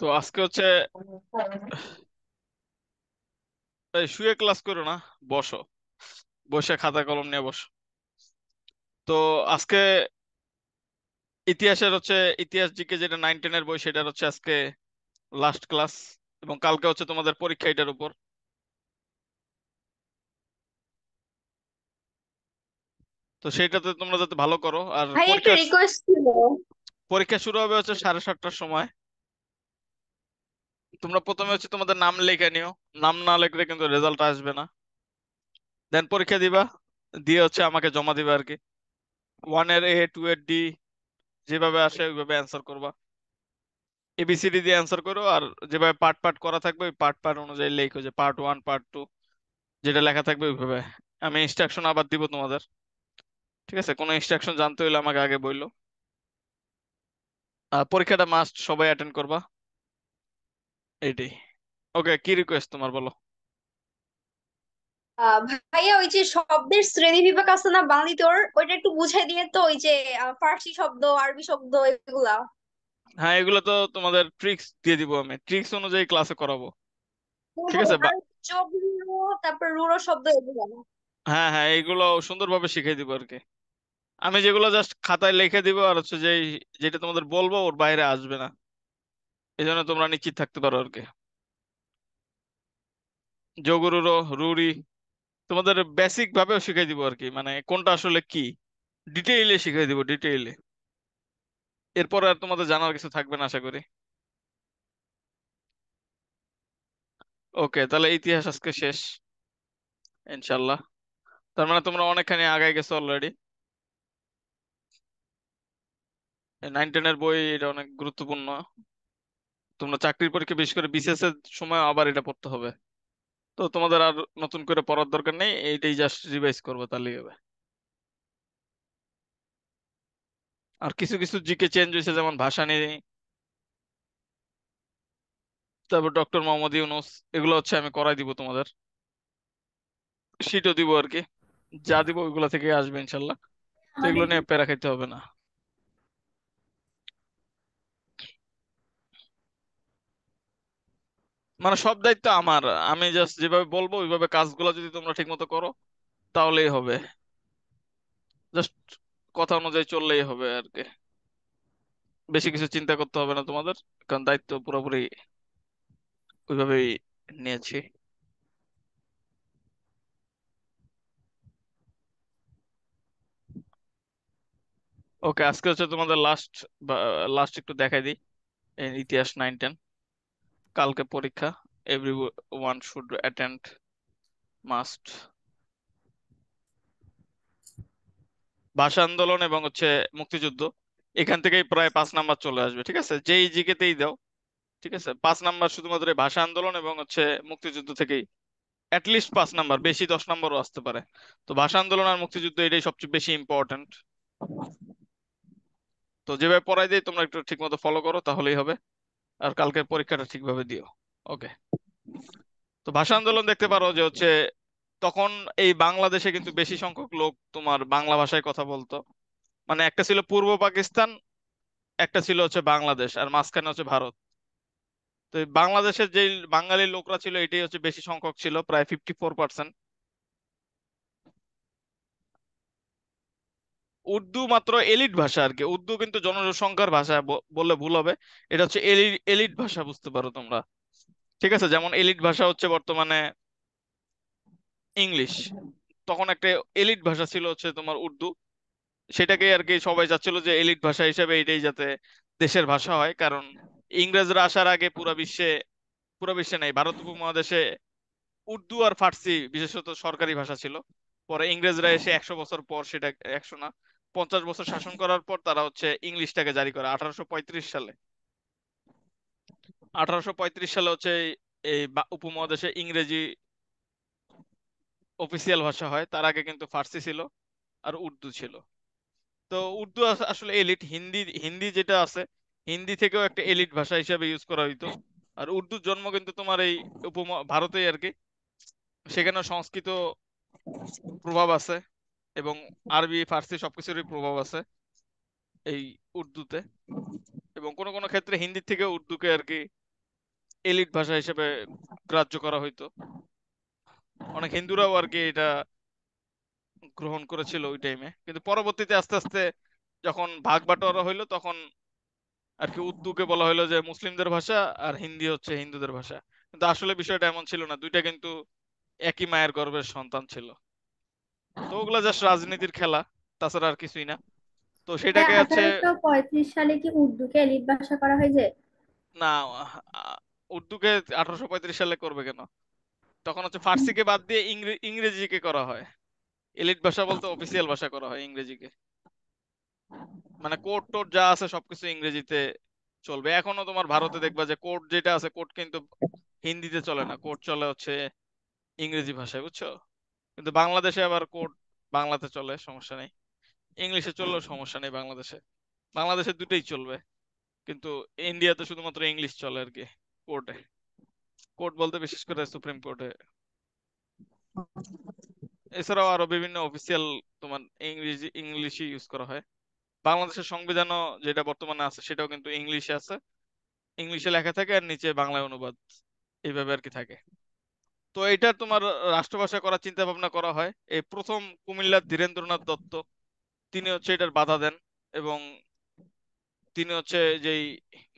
তো আজকে হচ্ছে শুয়ে ক্লাস করো না বসো। বসে খাতা কলম নিয়ে বসো। তো আজকে ইতিহাসের হচ্ছে ইতিহাস জিকে যেটা নাইন টেনের বই সেটার হচ্ছে আজকে লাস্ট ক্লাস এবং কালকে হচ্ছে তোমাদের পরীক্ষা এটার উপর। তো সেটাতে তোমরা যাতে ভালো করো। আর পরীক্ষা পরীক্ষা শুরু হবে হচ্ছে সাড়ে সাতটার সময়। তোমরা প্রথমে হচ্ছে তোমাদের নাম লিখে নিও। নাম না লিখলে কিন্তু রেজাল্ট আসবে না। দেন পরীক্ষা দিবা, দিয়ে হচ্ছে আমাকে জমা দিবা আর কি। ওয়ানের এ টু এর ডি যেভাবে আসে ওইভাবে অ্যান্সার করবা। এবিসিডি দিয়ে অ্যান্সার করো আর যেভাবে পার্ট পার্ট করা থাকবে, ওই পার্ট পার্ট অনুযায়ী লেখো যে পার্ট ওয়ান পার্ট টু যেটা লেখা থাকবে ওইভাবে। আমি ইনস্ট্রাকশন আবার দিব তোমাদের। ঠিক আছে? কোনো ইনস্ট্রাকশন জানতে হলে আমাকে আগে বলল। পরীক্ষাটা মাস্ট সবাই অ্যাটেন্ড করবা। এইটাই ওকে কি রিকোয়েস্ট তোমার বলো? ভাইয়া ওই যে শব্দের শ্রেণি বিভাগ আছে না বাংলাতে ওর ওইটা একটু বুঝাই দিয়ে তো ওই যে ফার্সি শব্দ আরবি শব্দ এগুলা। হ্যাঁ এগুলো তো তোমাদের ট্রিক্স দিয়ে দিব আমি। ট্রিক্স অনুযায়ী ক্লাসে করাবো। ঠিক আছে বা- তারপর রুড়ো শব্দ এগুলা। হ্যাঁ হ্যাঁ এইগুলো সুন্দরভাবে শিখিয়ে দিব আর কি। আমি যেগুলো জাস্ট খাতায় লিখে দিব আর হচ্ছে যে যেটা তোমাদের বলব ওর বাইরে আসবে না। এই জন্য তোমরা নিশ্চিত থাকতে পারো আর কি যোগরুরো রুরি তোমাদের বেসিক ভাবেও শিখিয়ে দিব আর কি মানে কোনটা আসলে কি? ডিটেইলে শিখিয়ে দিব ডিটেইলে এরপর আর তোমাদের জানার কিছু থাকবে না, আশা করি। ওকে তাহলে ইতিহাস আজকে শেষ ইনশাল্লাহ তার মানে তোমরা অনেকখানি আগায় গেছো অলরেডি নাইন টেনের বই, এটা অনেক গুরুত্বপূর্ণ। তোমরা চাকরির পরীক্ষা বিশেষ করে বিসিএস এর সময় আবার এটা পড়তে হবে। তো তোমাদের আর নতুন করে পড়ার দরকার নেই এইটাই জাস্ট রিভাইজ করব তাহলেই হবে। আর কিছু কিছু জিকে চেঞ্জ হয়েছে যেমন ভাষা নিয়ে। তারপর ডক্টর মোহাম্মদ ইউনুস এগুলো হচ্ছে আমি করাই দিব তোমাদের। শিটও দিব আর কি। যা দিব ওইগুলো থেকে আসবে ইনশাল্লাহ। তো এগুলো নিয়ে প্যারা খাইতে হবে না। মানে সব দায়িত্ব আমার। আমি জাস্ট যেভাবে বলব, ওইভাবে কাজগুলো যদি তোমরা ঠিক মতো করো, তাহলেই হবে। জাস্ট কথা অনুযায়ী চললেই হবে আর কি বেশি কিছু চিন্তা করতে হবে না তোমাদের, কারণ দায়িত্ব পুরোপুরি ওইভাবেই নিয়েছি। ওকে আজকে হচ্ছে তোমাদের লাস্ট লাস্ট একটু দেখাই দিই ইতিহাস নাইন টেন কালকে পরীক্ষা every one should attend must ভাষা আন্দোলন এবং হচ্ছে মুক্তিযুদ্ধ, এখান থেকেই প্রায় পাঁচ নাম্বার চলে আসবে, ঠিক আছে? যেই জিকেতেই দাও, ঠিক আছে? পাঁচ নাম্বার শুধুমাত্র এই ভাষা আন্দোলন এবং হচ্ছে মুক্তিযুদ্ধ থেকেই অ্যাটলিস্ট পাঁচ নাম্বার, বেশি দশ নাম্বারও আসতে পারে। তো ভাষা আন্দোলন আর মুক্তিযুদ্ধ এটাই সবচেয়ে বেশি ইম্পর্ট্যান্ট তো যেভাবে পড়াই দিই তোমরা একটু ঠিক মতো ফলো করো, তাহলেই হবে। আর কালকের পরীক্ষাটা ঠিকভাবে দিও। ওকে তো ভাষা আন্দোলন দেখতে পারো যে হচ্ছে তখন এই বাংলাদেশে কিন্তু বেশি সংখ্যক লোক তোমার বাংলা ভাষায় কথা বলতো। মানে একটা ছিল পূর্ব পাকিস্তান, একটা ছিল হচ্ছে বাংলাদেশ, আর মাঝখানে হচ্ছে ভারত। তো বাংলাদেশের যে বাঙালি লোকরা ছিল, এটাই হচ্ছে বেশি সংখ্যক ছিল, প্রায় ফিফটি ফোর পার্সেন্ট উর্দু মাত্র এলিট ভাষা আর কি। উর্দু কিন্তু জনসংখ্যার ভাষা বললে ভুল হবে। এটা হচ্ছে এলিট ভাষা, বুঝতে পারো তোমরা। ঠিক আছে, যেমন এলিট ভাষা হচ্ছে বর্তমানে ইংলিশ। তখন একটা এলিট ভাষা ছিল হচ্ছে তোমার উর্দু। সেটাকে আর কি সবাই চাচ্ছিল যে এলিট ভাষা হিসেবে এটাই যাতে দেশের ভাষা হয়। কারণ ইংরেজরা আসার আগে পুরো বিশ্বে পুরো বিশ্বে নাই, ভারত উপমহাদেশে উর্দু আর ফার্সি বিশেষত সরকারি ভাষা ছিল। পরে ইংরেজরা এসে একশো বছর পর সেটা, একশো না পঞ্চাশ বছর শাসন করার পর তারা হচ্ছে ইংলিশটাকে জারি করে, আঠারোশো পঁয়ত্রিশ সালে। আঠারোশো পঁয়ত্রিশ সালে হচ্ছে এই উপমহাদেশে ইংরেজি অফিসিয়াল ভাষা হয়। তার আগে কিন্তু ফার্সি ছিল আর উর্দু ছিল। তো উর্দু আসলে এলিট হিন্দি হিন্দি যেটা আছে, হিন্দি থেকেও একটা এলিট ভাষা হিসেবে ইউজ করা হইতো। আর উর্দুর জন্ম কিন্তু তোমার এই উপমা ভারতেই আর কি। সেখানে সংস্কৃত প্রভাব আছে। এবং আরবি, ফার্সি সবকিছুরই প্রভাব আছে এই উর্দুতে। এবং কোন কোন ক্ষেত্রে হিন্দি থেকে উর্দুকে আর কি এলিট ভাষা হিসেবে গ্রাহ্য করা হইতো। অনেক হিন্দুরাও আর কি এটা গ্রহণ করেছিল ওই টাইমে কিন্তু পরবর্তীতে আস্তে আস্তে যখন ভাগ বাটোয়ারা হইল, তখন আর কি উর্দুকে বলা হইল যে মুসলিমদের ভাষা আর হিন্দি হচ্ছে হিন্দুদের ভাষা। কিন্তু আসলে বিষয়টা এমন ছিল না, দুইটা কিন্তু একই মায়ের গর্ভের সন্তান ছিল। তো ওগুলা জাস্ট রাজনীতির খেলা তাছাড়া আর কিছুই না। তো হ্যাঁ সেটাকে হচ্ছে আঠারোশো পঁয়ত্রিশ সালে কি উর্দুকে এলিট ভাষা করা হয় যে না উর্দুকে আঠারোশো পঁয়ত্রিশ সালে করবে কেন? তখন হচ্ছে ফার্সিকে বাদ দিয়ে ইংরে- ইংরেজিকে করা হয়। এলিট ভাষা বলতে অফিসিয়াল ভাষা করা হয় ইংরেজিকে। মানে কোর্ট টোট যা আছে সবকিছু ইংরেজিতে চলবে। এখনও তোমার ভারতে দেখবা যে কোর্ট যেটা আছে কোর্ট কিন্তু হিন্দিতে চলে না। কোর্ট চলে হচ্ছে ইংরেজি ভাষায় বুঝছ? কিন্তু বাংলাদেশে আবার কোর্ট বাংলাতে চলে, সমস্যা নেই। ইংলিশে চললেও সমস্যা নেই বাংলাদেশে। বাংলাদেশে দুটোই চলবে, কিন্তু ইন্ডিয়াতে শুধুমাত্র ইংলিশ চলে আর কি কোর্টে কোর্ট বলতে বিশেষ করে সুপ্রিম কোর্টে। এছাড়াও আরও বিভিন্ন অফিসিয়াল তোমার ইংরেজি ইংলিশই ইউজ করা হয়। বাংলাদেশের সংবিধানও যেটা বর্তমানে আছে, সেটাও কিন্তু ইংলিশে আছে। ইংলিশে লেখা থাকে আর নিচে বাংলায় অনুবাদ। এইভাবে আর কি থাকে। তো এটা তোমার রাষ্ট্রভাষা করার চিন্তা ভাবনা করা হয়। এই প্রথম কুমিল্লার ধীরেন্দ্রনাথ দত্ত, তিনি হচ্ছে এটার বাধা দেন এবং তিনি হচ্ছে যেই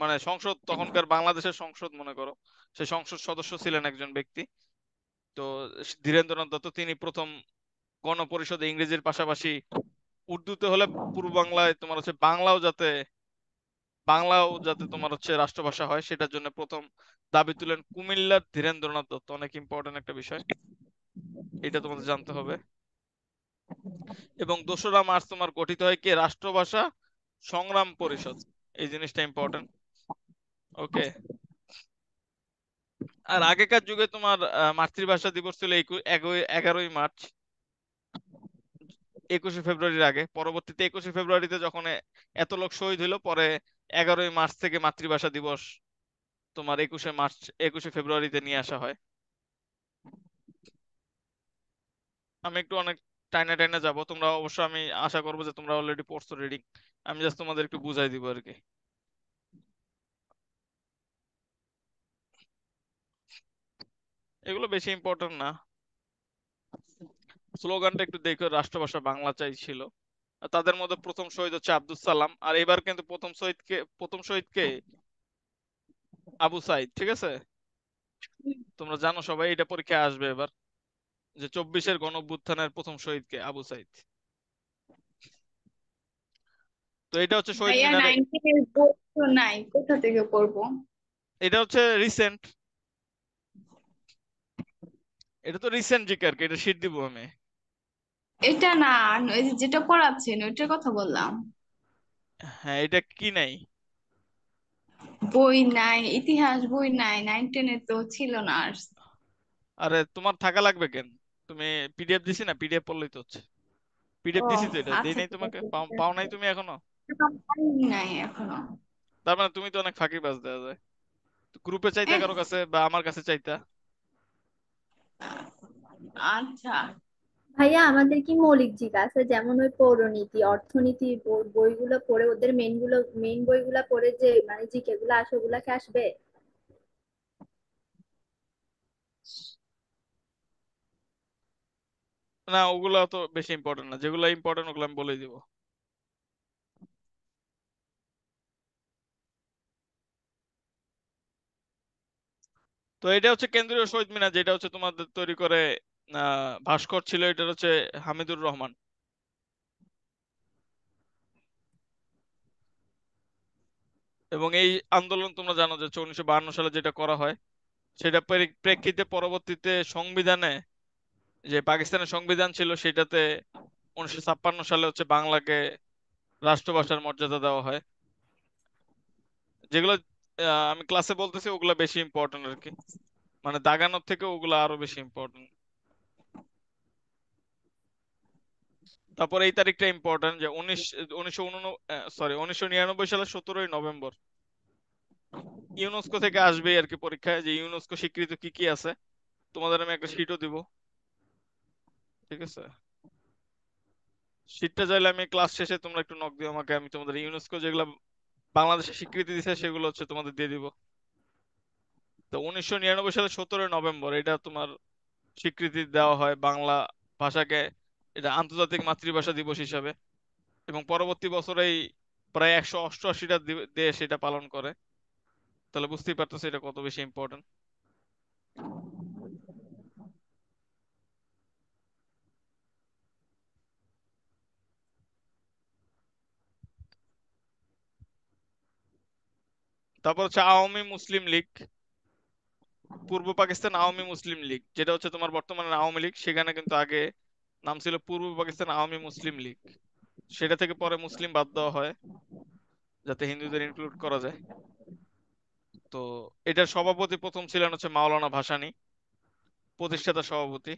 মানে সংসদ, তখনকার বাংলাদেশের সংসদ মনে করো, সেই সংসদ সদস্য ছিলেন একজন ব্যক্তি। তো ধীরেন্দ্রনাথ দত্ত, তিনি প্রথম গণপরিষদে ইংরেজির পাশাপাশি উর্দুতে হলে পূর্ব বাংলায় তোমার হচ্ছে বাংলাও যাতে বাংলাও যাতে তোমার হচ্ছে রাষ্ট্রভাষা হয়, সেটার জন্য প্রথম দাবি তুলেন কুমিল্লার ধীরেন্দ্রনাথ দত্ত। অনেক ইম্পর্টেন্ট একটা বিষয়। এটা তোমাদের জানতে হবে। এবং দোসরা মার্চ তোমার গঠিত হয় কি? রাষ্ট্রভাষা সংগ্রাম পরিষদ। এই জিনিসটা ইম্পর্টেন্ট ওকে আর আগেকার যুগে তোমার মাতৃভাষা দিবস ছিল এগারোই মার্চ। একুশে ফেব্রুয়ারির আগে। পরবর্তীতে একুশে ফেব্রুয়ারিতে যখন এত লোক শহীদ হইল, পরে এগারোই মার্চ থেকে মাতৃভাষা দিবস তোমার একুশে মার্চ, একুশে ফেব্রুয়ারিতে নিয়ে আসা হয়। আমি একটু অনেক টাইনা টাইনা যাব, তোমরা অবশ্য আমি আশা করব যে তোমরা অলরেডি পড়ছো রিডিং আমি জাস্ট তোমাদের একটু বুঝাই দিব আর কি। এগুলো বেশি ইম্পর্টেন্ট না। স্লোগানটা একটু দেখো, রাষ্ট্রভাষা বাংলা চাই ছিল। আর তাদের মধ্যে প্রথম শহীদ হচ্ছে আব্দুল সালাম আর এবার কিন্তু প্রথম শহীদকে প্রথম শহীদকে আবু সাইদ ঠিক আছে? তোমরা জানো সবাই এটা পরীক্ষায় আসবে এবার যে চব্বিশের গণ অভ্যুত্থানের প্রথম শহীদকে আবু সাইদ। তো এটা হচ্ছে শহীদ নাই কোথা থেকে পড়ব এটা হচ্ছে রিসেন্ট এটা তো রিসেন্ট জিকে আর কি এটা শীট দিব আমি। এটা না ওই যে যেটা পড়াচ্ছেন ওইটার কথা বললাম। হ্যাঁ এটা কি নাই? বই নাই ইতিহাস বই নাই নাইন টেনে তো ছিল না আর। আরে তোমার থাকা লাগবে কেন? তুমি পিডিএফ দিছি না? পিডিএফ পড়লেই তো হচ্ছে। পিডিএফ ও দিছি তো এটা? দেই আচ্ছা নাই ঠিক তোমাকে? আছে পাও পাও নাই তুমি এখনও? নাই এখনও। তার মানে তুমি তো অনেক ফাঁকিবাজ দেওয়া যায়। গ্রুপে চাইতা এহ, কারও কাছে বা আমার কাছে চাইতা? আচ্ছা। ভাইয়া, আমাদের কি মৌলিক জিজ্ঞাসা যেমন ওই পৌরনীতি, অর্থনীতি, বই- বইগুলো পড়ে ওদের মেনগুলো মেন বইগুলো পড়ে যে মানে জিকে গুলো আসে ওগুলা কি আসবে? না, ওগুলো তো বেশি ইম্পর্টেন্ট না। যেগুলো ইম্পর্টেন্ট ওগুলো আমি বলে দিব। তো এটা হচ্ছে কেন্দ্রীয় শহীদ মিনার, যেটা হচ্ছে তোমাদের তৈরি করে ভাস্কর ছিল এটা হচ্ছে হামিদুর রহমান। এবং এই আন্দোলন তোমরা জানো যে উনিশশো বাহান্ন সালে যেটা করা হয়, সেটা প্রেক্ষিতে পরবর্তীতে সংবিধানে যে পাকিস্তানের সংবিধান ছিল, সেটাতে উনিশশো ছাপ্পান্ন সালে হচ্ছে বাংলাকে রাষ্ট্রভাষার মর্যাদা দেওয়া হয়। যেগুলো আমি ক্লাসে বলতেছি, ওগুলো বেশি ইম্পর্টেন্ট আর কি। মানে দাগানোর থেকে ওগুলো আরও বেশি ইম্পর্টেন্ট তারপর এই তারিখটা ইম্পর্টেন্ট যে উনিশ, উনিশশো সরি উনিশশো নিরানব্বই সালের সতেরোই নভেম্বর। ইউনেস্কো থেকে আসবে আর কি পরীক্ষায় যে ইউনেস্কো স্বীকৃত কি কি আছে। তোমাদের আমি একটা শিটও দিব। ঠিক আছে? শিটটা চাইলে আমি ক্লাস শেষে তোমরা একটু নক দিও আমাকে। আমি তোমাদের ইউনেস্কো যেগুলো বাংলাদেশে স্বীকৃতি দিছে সেগুলো হচ্ছে তোমাদের দিয়ে দিব। তো উনিশশো নিরানব্বই সালে সতেরোই নভেম্বর, এটা তোমার স্বীকৃতি দেওয়া হয় বাংলা ভাষাকে এটা আন্তর্জাতিক মাতৃভাষা দিবস হিসাবে। এবং পরবর্তী বছরেই প্রায় একশো অষ্টআশিটা দেশ এটা পালন করে। তাহলে বুঝতেই পারতেছো এটা কত বেশি ইম্পর্টেন্ট তারপর হচ্ছে আওয়ামী মুসলিম লীগ। পূর্ব পাকিস্তান আওয়ামী মুসলিম লীগ, যেটা হচ্ছে তোমার বর্তমানে আওয়ামী লীগ, সেখানে কিন্তু আগে নাম ছিল পূর্ব পাকিস্তান আওয়ামী মুসলিম লীগ। সেটা থেকে পরে মুসলিম বাদ দেওয়া হয়, যাতে হিন্দুদের ইনক্লুড করা যায়। তো এটার সভাপতি প্রথম ছিলেন হচ্ছে মাওলানা ভাসানী, প্রতিষ্ঠাতা সভাপতি।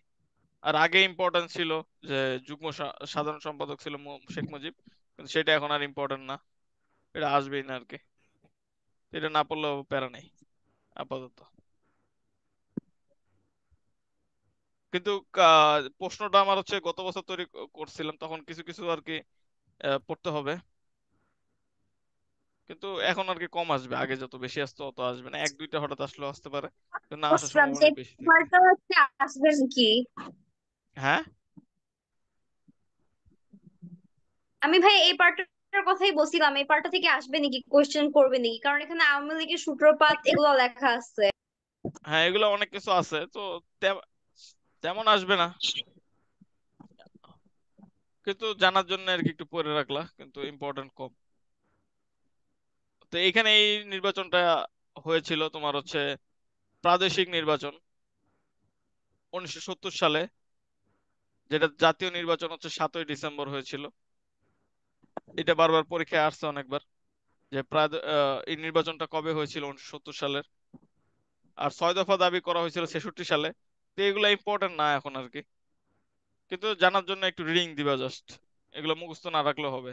আর আগে ইম্পর্টেন্ট ছিল যে যুগ্ম সাধারণ সম্পাদক ছিল শেখ মুজিব, কিন্তু সেটা এখন আর ইম্পর্টেন্ট না। এটা আসবেই না আর কি। এটা না পড়লেও প্যারা নেই, আপাতত। কিন্তু প্রশ্নটা আমার হচ্ছে গত বছর তৈরি করছিলাম তখন কিছু কিছু আর কি পড়তে হবে। কিন্তু এখন আর কি কম আসবে আগে যত বেশি আসতো অত আসবে না। এক দুইটা হঠাৎ আসলেও আসতে পারে না আসার সম্ভাবনা বেশি আসবে নাকি হ্যাঁ? আমি ভাই এই পার্টটার কথাই বলছিলাম এই পার্টটা থেকে আসবে নাকি কোশ্চেন করবে নাকি? কারণ এখানে আওয়ামী লীগের সূত্রপাত এগুলো লেখা আছে। হ্যাঁ এগুলো অনেক কিছু আছে তে- তেমন আসবে না। কিন্তু জানার জন্য আর কি একটু পড়ে রাখলা, কিন্তু ইম্পর্টেন্ট কম। তো এখানে এই নির্বাচনটা হয়েছিল তোমার হচ্ছে প্রাদেশিক নির্বাচন উনিশশো সত্তর সালে, যেটা জাতীয় নির্বাচন হচ্ছে সাতই ডিসেম্বর হয়েছিল। এটা বারবার পরীক্ষায় আসছে অনেকবার যে এই নির্বাচনটা কবে হয়েছিল উনিশশো সত্তর সালের। আর ছয় দফা দাবি করা হয়েছিল ছেষট্টি সালে। তো এগুলো ইম্পর্টেন্ট না এখন আর কি। কিন্তু জানার জন্য একটু রিডিং দিবা জাস্ট এগুলো মুখস্থ না রাখলেও হবে।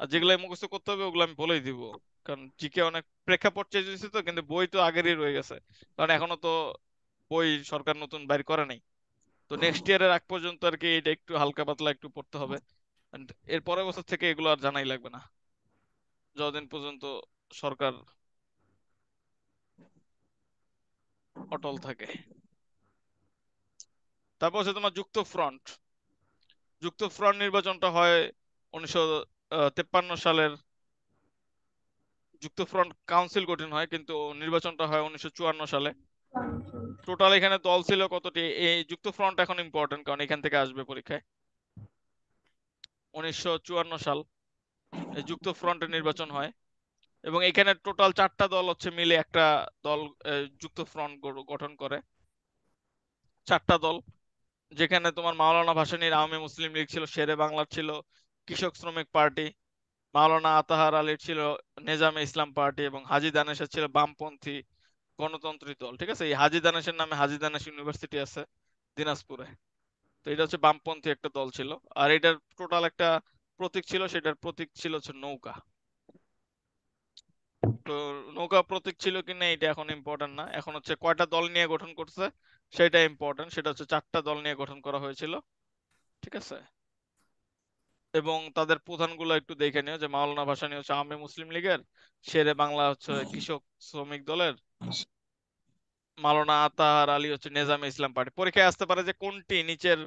আর যেগুলো মুখস্থ করতে হবে, ওগুলো আমি বলেই দিব। কারণ জিকে অনেক প্রেক্ষাপট চেঞ্জ হয়েছে তো, কিন্তু বই তো আগেরই রয়ে গেছে। কারণ এখনও তো বই সরকার নতুন বাইর করে নাই। তো নেক্সট ইয়ারের আগ পর্যন্ত আর কি এটা একটু হালকা পাতলা একটু পড়তে হবে। এর পরের বছর থেকে এগুলো আর জানাই লাগবে না। যতদিন পর্যন্ত সরকার অটল থাকে। তারপর হচ্ছে তোমার যুক্ত ফ্রন্ট যুক্ত ফ্রন্ট নির্বাচনটা হয় উনিশশো সালের। যুক্ত ফ্রন্ট কাউন্সিল গঠন হয়, কিন্তু নির্বাচনটা হয় উনিশশো চুয়ান্ন সালে। টোটাল এখানে দল ছিল কতটি? এই যুক্ত ফ্রন্ট এখন ইম্পর্টেন্ট কারণ এখান থেকে আসবে পরীক্ষায়। উনিশশো চুয়ান্ন সাল এই যুক্ত ফ্রন্টের নির্বাচন হয়। এবং এখানে টোটাল চারটা দল হচ্ছে মিলে একটা দল যুক্ত ফ্রন্ট গঠন করে। চারটা দল। যেখানে তোমার মাওলানা ভাসানীর আওয়ামী মুসলিম লীগ ছিল, শেরে বাংলার ছিল, কৃষক শ্রমিক পার্টি, মাওলানা আতাহার আলীর ছিল নেজামে ইসলাম পার্টি এবং হাজী দানেশের ছিল বামপন্থী গণতন্ত্রী দল, ঠিক আছে? এই হাজী দানেশের নামে হাজী দানেশ ইউনিভার্সিটি আছে দিনাজপুরে। তো এটা হচ্ছে বামপন্থী একটা দল ছিল। আর এটার টোটাল একটা প্রতীক ছিল, সেটার প্রতীক ছিল হচ্ছে নৌকা। তো নৌকা প্রতীক ছিল কিনা এটা এখন ইম্পর্টেন্ট না। এখন হচ্ছে কয়টা দল নিয়ে গঠন করছে? সেটা ইম্পর্টেন্ট সেটা হচ্ছে চারটা দল নিয়ে গঠন করা হয়েছিল, ঠিক আছে? এবং তাদের প্রধানগুলো একটু দেখে নিও, যে মাওলানা ভাসানী হচ্ছে আওয়ামী মুসলিম লীগের, শেরে বাংলা হচ্ছে কৃষক শ্রমিক দলের, মাওলানা আতাহার আলী হচ্ছে নেজামে ইসলাম পার্টি। পরীক্ষায় আসতে পারে যে কোনটি নিচের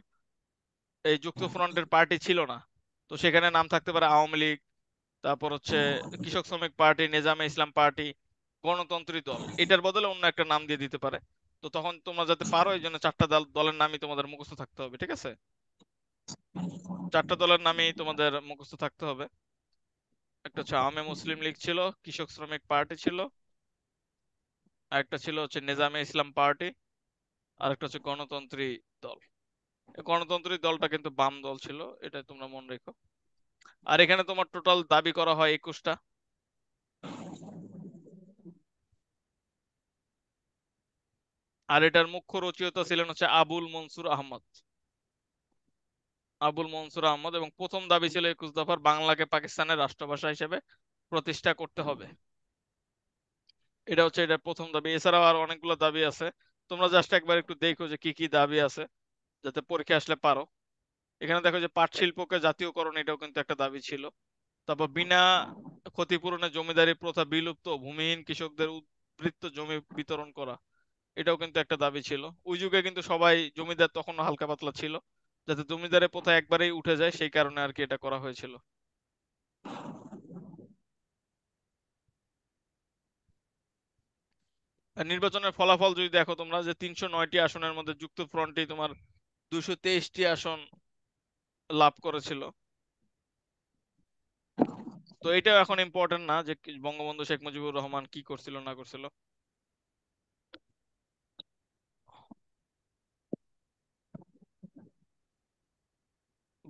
এই যুক্ত ফ্রন্টের পার্টি ছিল না। তো সেখানে নাম থাকতে পারে আওয়ামী লীগ, তারপর হচ্ছে কৃষক শ্রমিক পার্টি, নেজামে ইসলাম পার্টি, গণতন্ত্রী দল, এটার বদলে অন্য একটা নাম দিয়ে দিতে পারে। তো তখন তোমরা যাতে পারো, এই জন্য চারটা দল, দলের নামই তোমাদের মুখস্থ থাকতে হবে, ঠিক আছে? চারটা দলের নামই তোমাদের মুখস্থ থাকতে হবে। একটা হচ্ছে আওয়ামী মুসলিম লীগ ছিল, কৃষক শ্রমিক পার্টি ছিল আর একটা ছিল হচ্ছে নিজামে ইসলাম পার্টি আর একটা হচ্ছে গণতন্ত্রী দল। গণতন্ত্রী দলটা কিন্তু বাম দল ছিল, এটা তোমরা মনে রেখো। আর এখানে তোমার টোটাল দাবি করা হয় একুশটা। আর এটার মুখ্য রচয়িতা ছিলেন হচ্ছে আবুল মনসুর আহমদ। আবুল মনসুর আহমদ এবং প্রথম দাবি ছিল একুশ দফার বাংলাকে পাকিস্তানের রাষ্ট্রভাষা হিসেবে প্রতিষ্ঠা করতে হবে। এটা হচ্ছে এটার প্রথম দাবি। এছাড়াও আর অনেকগুলো দাবি আছে। তোমরা জাস্ট একবার একটু দেখো যে কি কি দাবি আছে, যাতে পরীক্ষা আসলে পারো। এখানে দেখো যে পাট শিল্পকে জাতীয়করণ, এটাও কিন্তু একটা দাবি ছিল। তারপর বিনা ক্ষতিপূরণে জমিদারি প্রথা বিলুপ্ত, ভূমিহীন কৃষকদের উদ্বৃত্ত জমি বিতরণ করা। এটাও কিন্তু একটা দাবি ছিল। ওই যুগে কিন্তু সবাই জমিদার তখন হালকা পাতলা ছিল, যাতে জমিদারের প্রথা একবারেই উঠে যায়, সেই কারণে আর কি এটা করা হয়েছিল। নির্বাচনের ফলাফল যদি দেখো তোমরা, যে তিনশো নয়টি আসনের মধ্যে যুক্তফ্রন্টই তোমার দুশো তেইশটি আসন লাভ করেছিল। তো এটাও এখন ইম্পর্টেন্ট না যে বঙ্গবন্ধু শেখ মুজিবুর রহমান কি করছিল, না করছিল।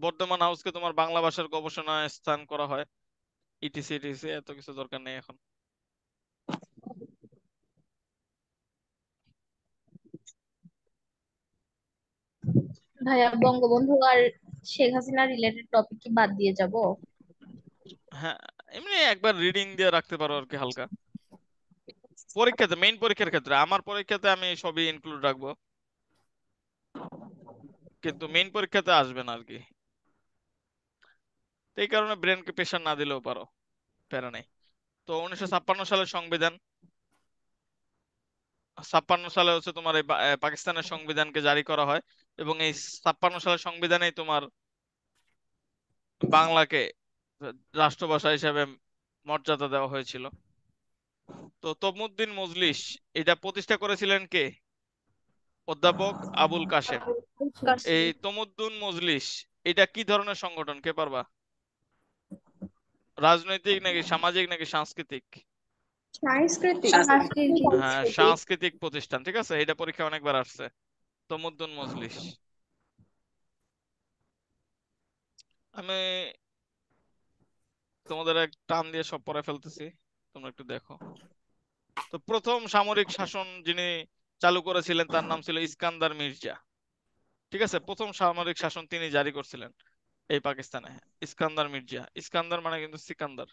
বর্ধমান হাউসকে তোমার বাংলা ভাষার গবেষণায় স্থান করা হয়। ইটিসি ইটিসি এত কিছু দরকার নেই এখন। ভাইয়া বঙ্গবন্ধু আর শেখ হাসিনা রিলেটেড টপিক কি বাদ দিয়ে যাব? হ্যাঁ এমনি একবার রিডিং দিয়ে রাখতে পারো আর কি হালকা। পরীক্ষাতে মেইন পরীক্ষার ক্ষেত্রে আমার পরীক্ষাতে আমি সবই ইনক্লুড রাখব। কিন্তু মেইন পরীক্ষাতে আসবে না আর কি। এই কারণে ব্রেনকে প্রেশার না দিলেও পারো। প্যারা নেই। তো উনিশশো ছাপ্পান্ন সালের সংবিধান ছাপ্পান্ন সালে হচ্ছে তোমার এই পাকিস্তানের সংবিধানকে জারি করা হয় এবং এই ছাপ্পান্ন সালের সংবিধানেই তোমার বাংলাকে রাষ্ট্রভাষা হিসেবে মর্যাদা দেওয়া হয়েছিল। তো তমুদ্দিন মজলিস এটা প্রতিষ্ঠা করেছিলেন কে? অধ্যাপক আবুল কাশেম। এই তমুদ্দুন মজলিস এটা কি ধরনের সংগঠন? কে পারবা? রাজনৈতিক নাকি সামাজিক নাকি সাংস্কৃতিক? হ্যাঁ সাংস্কৃতিক প্রতিষ্ঠান ঠিক আছে? এটা পরীক্ষা অনেকবার আসছে। তমুদ্দুন মজলিস। আমি তোমাদের এক টান দিয়ে সব পড়ে ফেলতেছি। তোমরা একটু দেখো। তো প্রথম সামরিক শাসন যিনি চালু করেছিলেন তার নাম ছিল ইস্কান্দার মির্জা। ঠিক আছে? প্রথম সামরিক শাসন তিনি জারি করছিলেন। এই পাকিস্তানে। ইস্কান্দার মির্জা। ইস্কান্দার মানে কিন্তু সিকান্দার।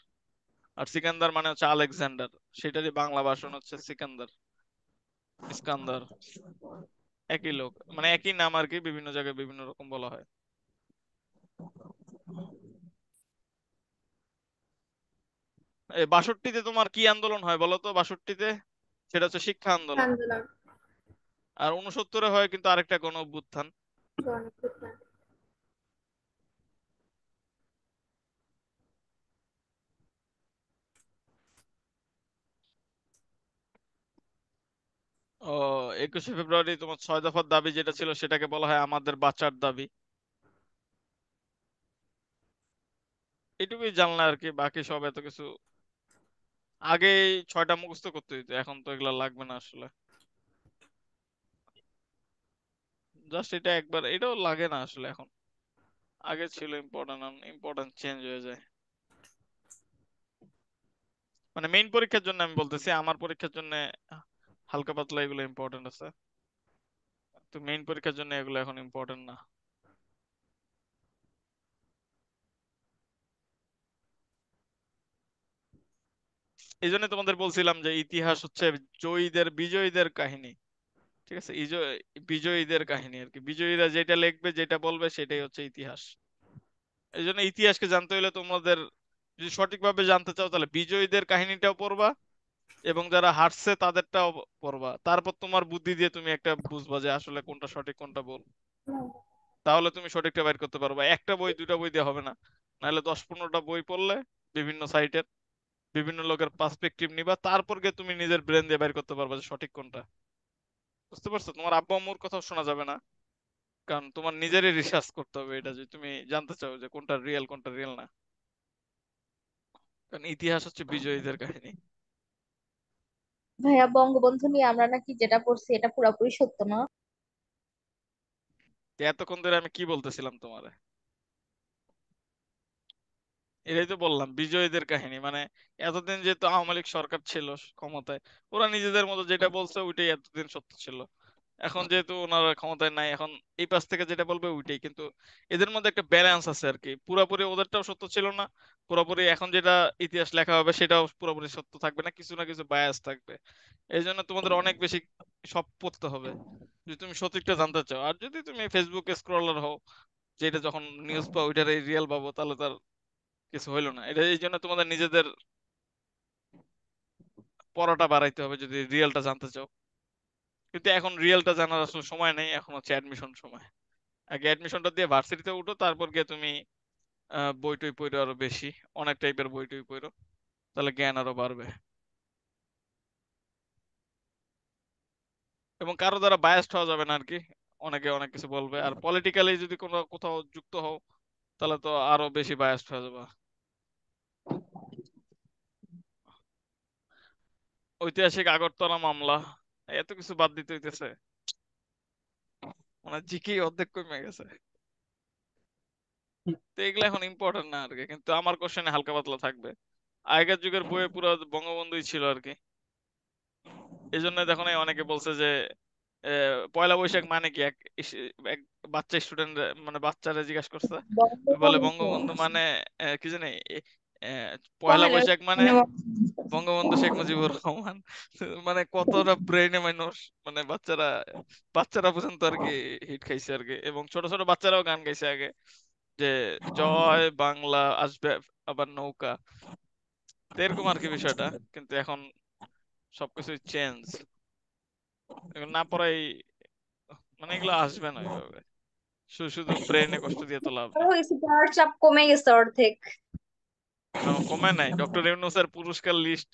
আর সিকান্দার মানে হচ্ছে আলেকজান্ডার। সেটারই বাংলা ভাষণ হচ্ছে সিকান্দার। ইস্কান্দার। একই লোক। মানে একই নাম আর কি বিভিন্ন জায়গায় বিভিন্ন রকম বলা হয়। এই বাষট্টিতে তোমার কি আন্দোলন হয় বলো তো? বাষট্টিতে? সেটা হচ্ছে শিক্ষা আন্দোলন। আন্দোলন। আর উনসত্তরে হয় কিন্তু আরেকটা গণ অভ্যুত্থান ও, একুশে ফেব্রুয়ারি তোমার ছয় দফার দাবি যেটা ছিল সেটাকে বলা হয় আমাদের বাঁচার দাবি। এটুকুই জানলা আর কি, বাকি সব এত কিছু আগে ছয়টা মুখস্থ করতে হইতো, এখন তো এগুলা লাগবে না আসলে। জাস্ট এটা একবার, এটাও লাগে না আসলে এখন। আগে ছিল ইম্পর্টেন্ট ইম্পর্টেন্ট চেঞ্জ হয়ে যায়। মানে মেইন পরীক্ষার জন্য আমি বলতেছি, আমার পরীক্ষার জন্য হালকা পাতলা এগুলো ইম্পর্টেন্ট আছে। তো মেইন পরীক্ষার জন্য এগুলো এখন ইম্পর্টেন্ট না। এই জন্য তোমাদের বলছিলাম যে ইতিহাস হচ্ছে জয়ীদের বিজয়ীদের কাহিনী। ঠিক আছে? বিজয়ীদের কাহিনী আর কি। বিজয়ীরা যেটা লিখবে, যেটা বলবে, সেটাই হচ্ছে ইতিহাস। এই জন্য ইতিহাসকে জানতে হলে তোমাদের যদি সঠিকভাবে জানতে চাও তাহলে বিজয়ীদের কাহিনীটাও পড়বা এবং যারা হারছে তাদেরটাও পড়বা। তারপর তোমার বুদ্ধি দিয়ে তুমি একটা বুঝবা যে আসলে কোনটা সঠিক, কোনটা ভুল। তাহলে তুমি সঠিকটা বের করতে পারবা। একটা বই দুটা বই দিয়ে হবে না। নাহলে দশ পনেরোটা বই পড়লে বিভিন্ন সাইটের বিভিন্ন লোকের পার্সপেক্টিভ নিবা। তারপর গিয়ে তুমি নিজের ব্রেন দিয়ে বের করতে পারবা যে সঠিক কোনটা। বুঝতে পারছ? তোমার আব্বু আম্মুর কথা শোনা যাবে না। কারণ তোমার নিজেরই রিসার্চ করতে হবে এটা যে তুমি জানতে চাও যে কোনটা রিয়েল কোনটা রিয়েল না। কারণ ইতিহাস হচ্ছে বিজয়ীদের কাহিনী। ভাইয়া, বঙ্গবন্ধু নিয়ে আমরা নাকি যেটা পড়ছি, এটা পুরোপুরি সত্য না? এতক্ষণ ধরে আমি কি বলতেছিলাম তোমারে? এটাই তো বললাম, বিজয়ীদের কাহিনী। মানে এতদিন যেহেতু আওয়ামী লীগ সরকার ছিল ক্ষমতায়, ওরা নিজেদের মতো যেটা বলছে, ওইটাই এতদিন সত্য ছিল। এখন যেহেতু ওনারা ক্ষমতায় নাই, এখন এই পাশ থেকে যেটা বলবে ওইটাই। কিন্তু এদের মধ্যে একটা ব্যালেন্স আছে আর কি। পুরোপুরি ওদেরটাও সত্য ছিল না, পুরোপুরি এখন যেটা ইতিহাস লেখা হবে সেটাও পুরোপুরি সত্য থাকবে না, কিছু না কিছু বায়াস থাকবে। এই জন্য তোমাদের অনেক বেশি সব পড়তে হবে যদি তুমি সঠিকটা জানতে চাও। আর যদি তুমি ফেসবুকে স্ক্রলার হও, যেটা যখন নিউজ পাও ওইটার রিয়েল পাবো, তাহলে তার কিছু হইল না। এটা এই জন্য তোমাদের নিজেদের পড়াটা বাড়াইতে হবে, যদি রিয়েলটা জানতে চাও। কিন্তু এখন রিয়েলটা জানার আসলে সময় নেই, এখন হচ্ছে অ্যাডমিশন সময়। আগে অ্যাডমিশনটা দিয়ে ভার্সিটিতে উঠো, তারপর গিয়ে তুমি বই টই পড়ো আরও বেশি। অনেক টাইপের বই টই পড়ো, তাহলে জ্ঞান আরও বাড়বে। এবং কারও দ্বারা বায়াসড হওয়া যাবে না আর কি অনেকে অনেক কিছু বলবে। আর পলিটিক্যালি যদি কোনো কোথাও যুক্ত হও, তাহলে তো আরও বেশি বায়াসড হয়ে যাবে। ঐতিহাসিক আগরতলা মামলা এত কিছু বাদ দিতে হইতেছে। মানে জিকে অর্ধেক কমে গেছে। তো এগুলো এখন ইম্পর্টেন্ট না আর কি কিন্তু আমার কোশ্চেনে হালকা পাতলা থাকবে। আগের যুগের বইয়ে পুরো বঙ্গবন্ধুই ছিল আর কি। এই জন্য দেখো না অনেকে বলছে যে পয়লা বৈশাখ মানে কি? এক বাচ্চা স্টুডেন্ট মানে বাচ্চারা জিজ্ঞাসা করছে। বলে বঙ্গবন্ধু। মানে কি জানি? পয়লা বৈশাখ মানে বঙ্গবন্ধু শেখ মুজিবুর রহমান। মানে কতটা ব্রেনে মানুষ মানে বাচ্চারা বাচ্চারা পর্যন্ত আর কি হিট খাইছে আর কি। এবং ছোট ছোট বাচ্চারাও গান গাইছে আগে। যে জয় বাংলা আসবে আবার নৌকা। এরকম আর কি বিষয়টা। কিন্তু এখন সবকিছু চেঞ্জ না পড়াই মানে এগুলো আসবে না ওইভাবে। শুধু শুধু ব্রেনে কষ্ট দিয়ে তো লাভ কমে গেছে অর্ধেক। কমে নাই। ডক্টর ইউনূসের পুরস্কার লিস্ট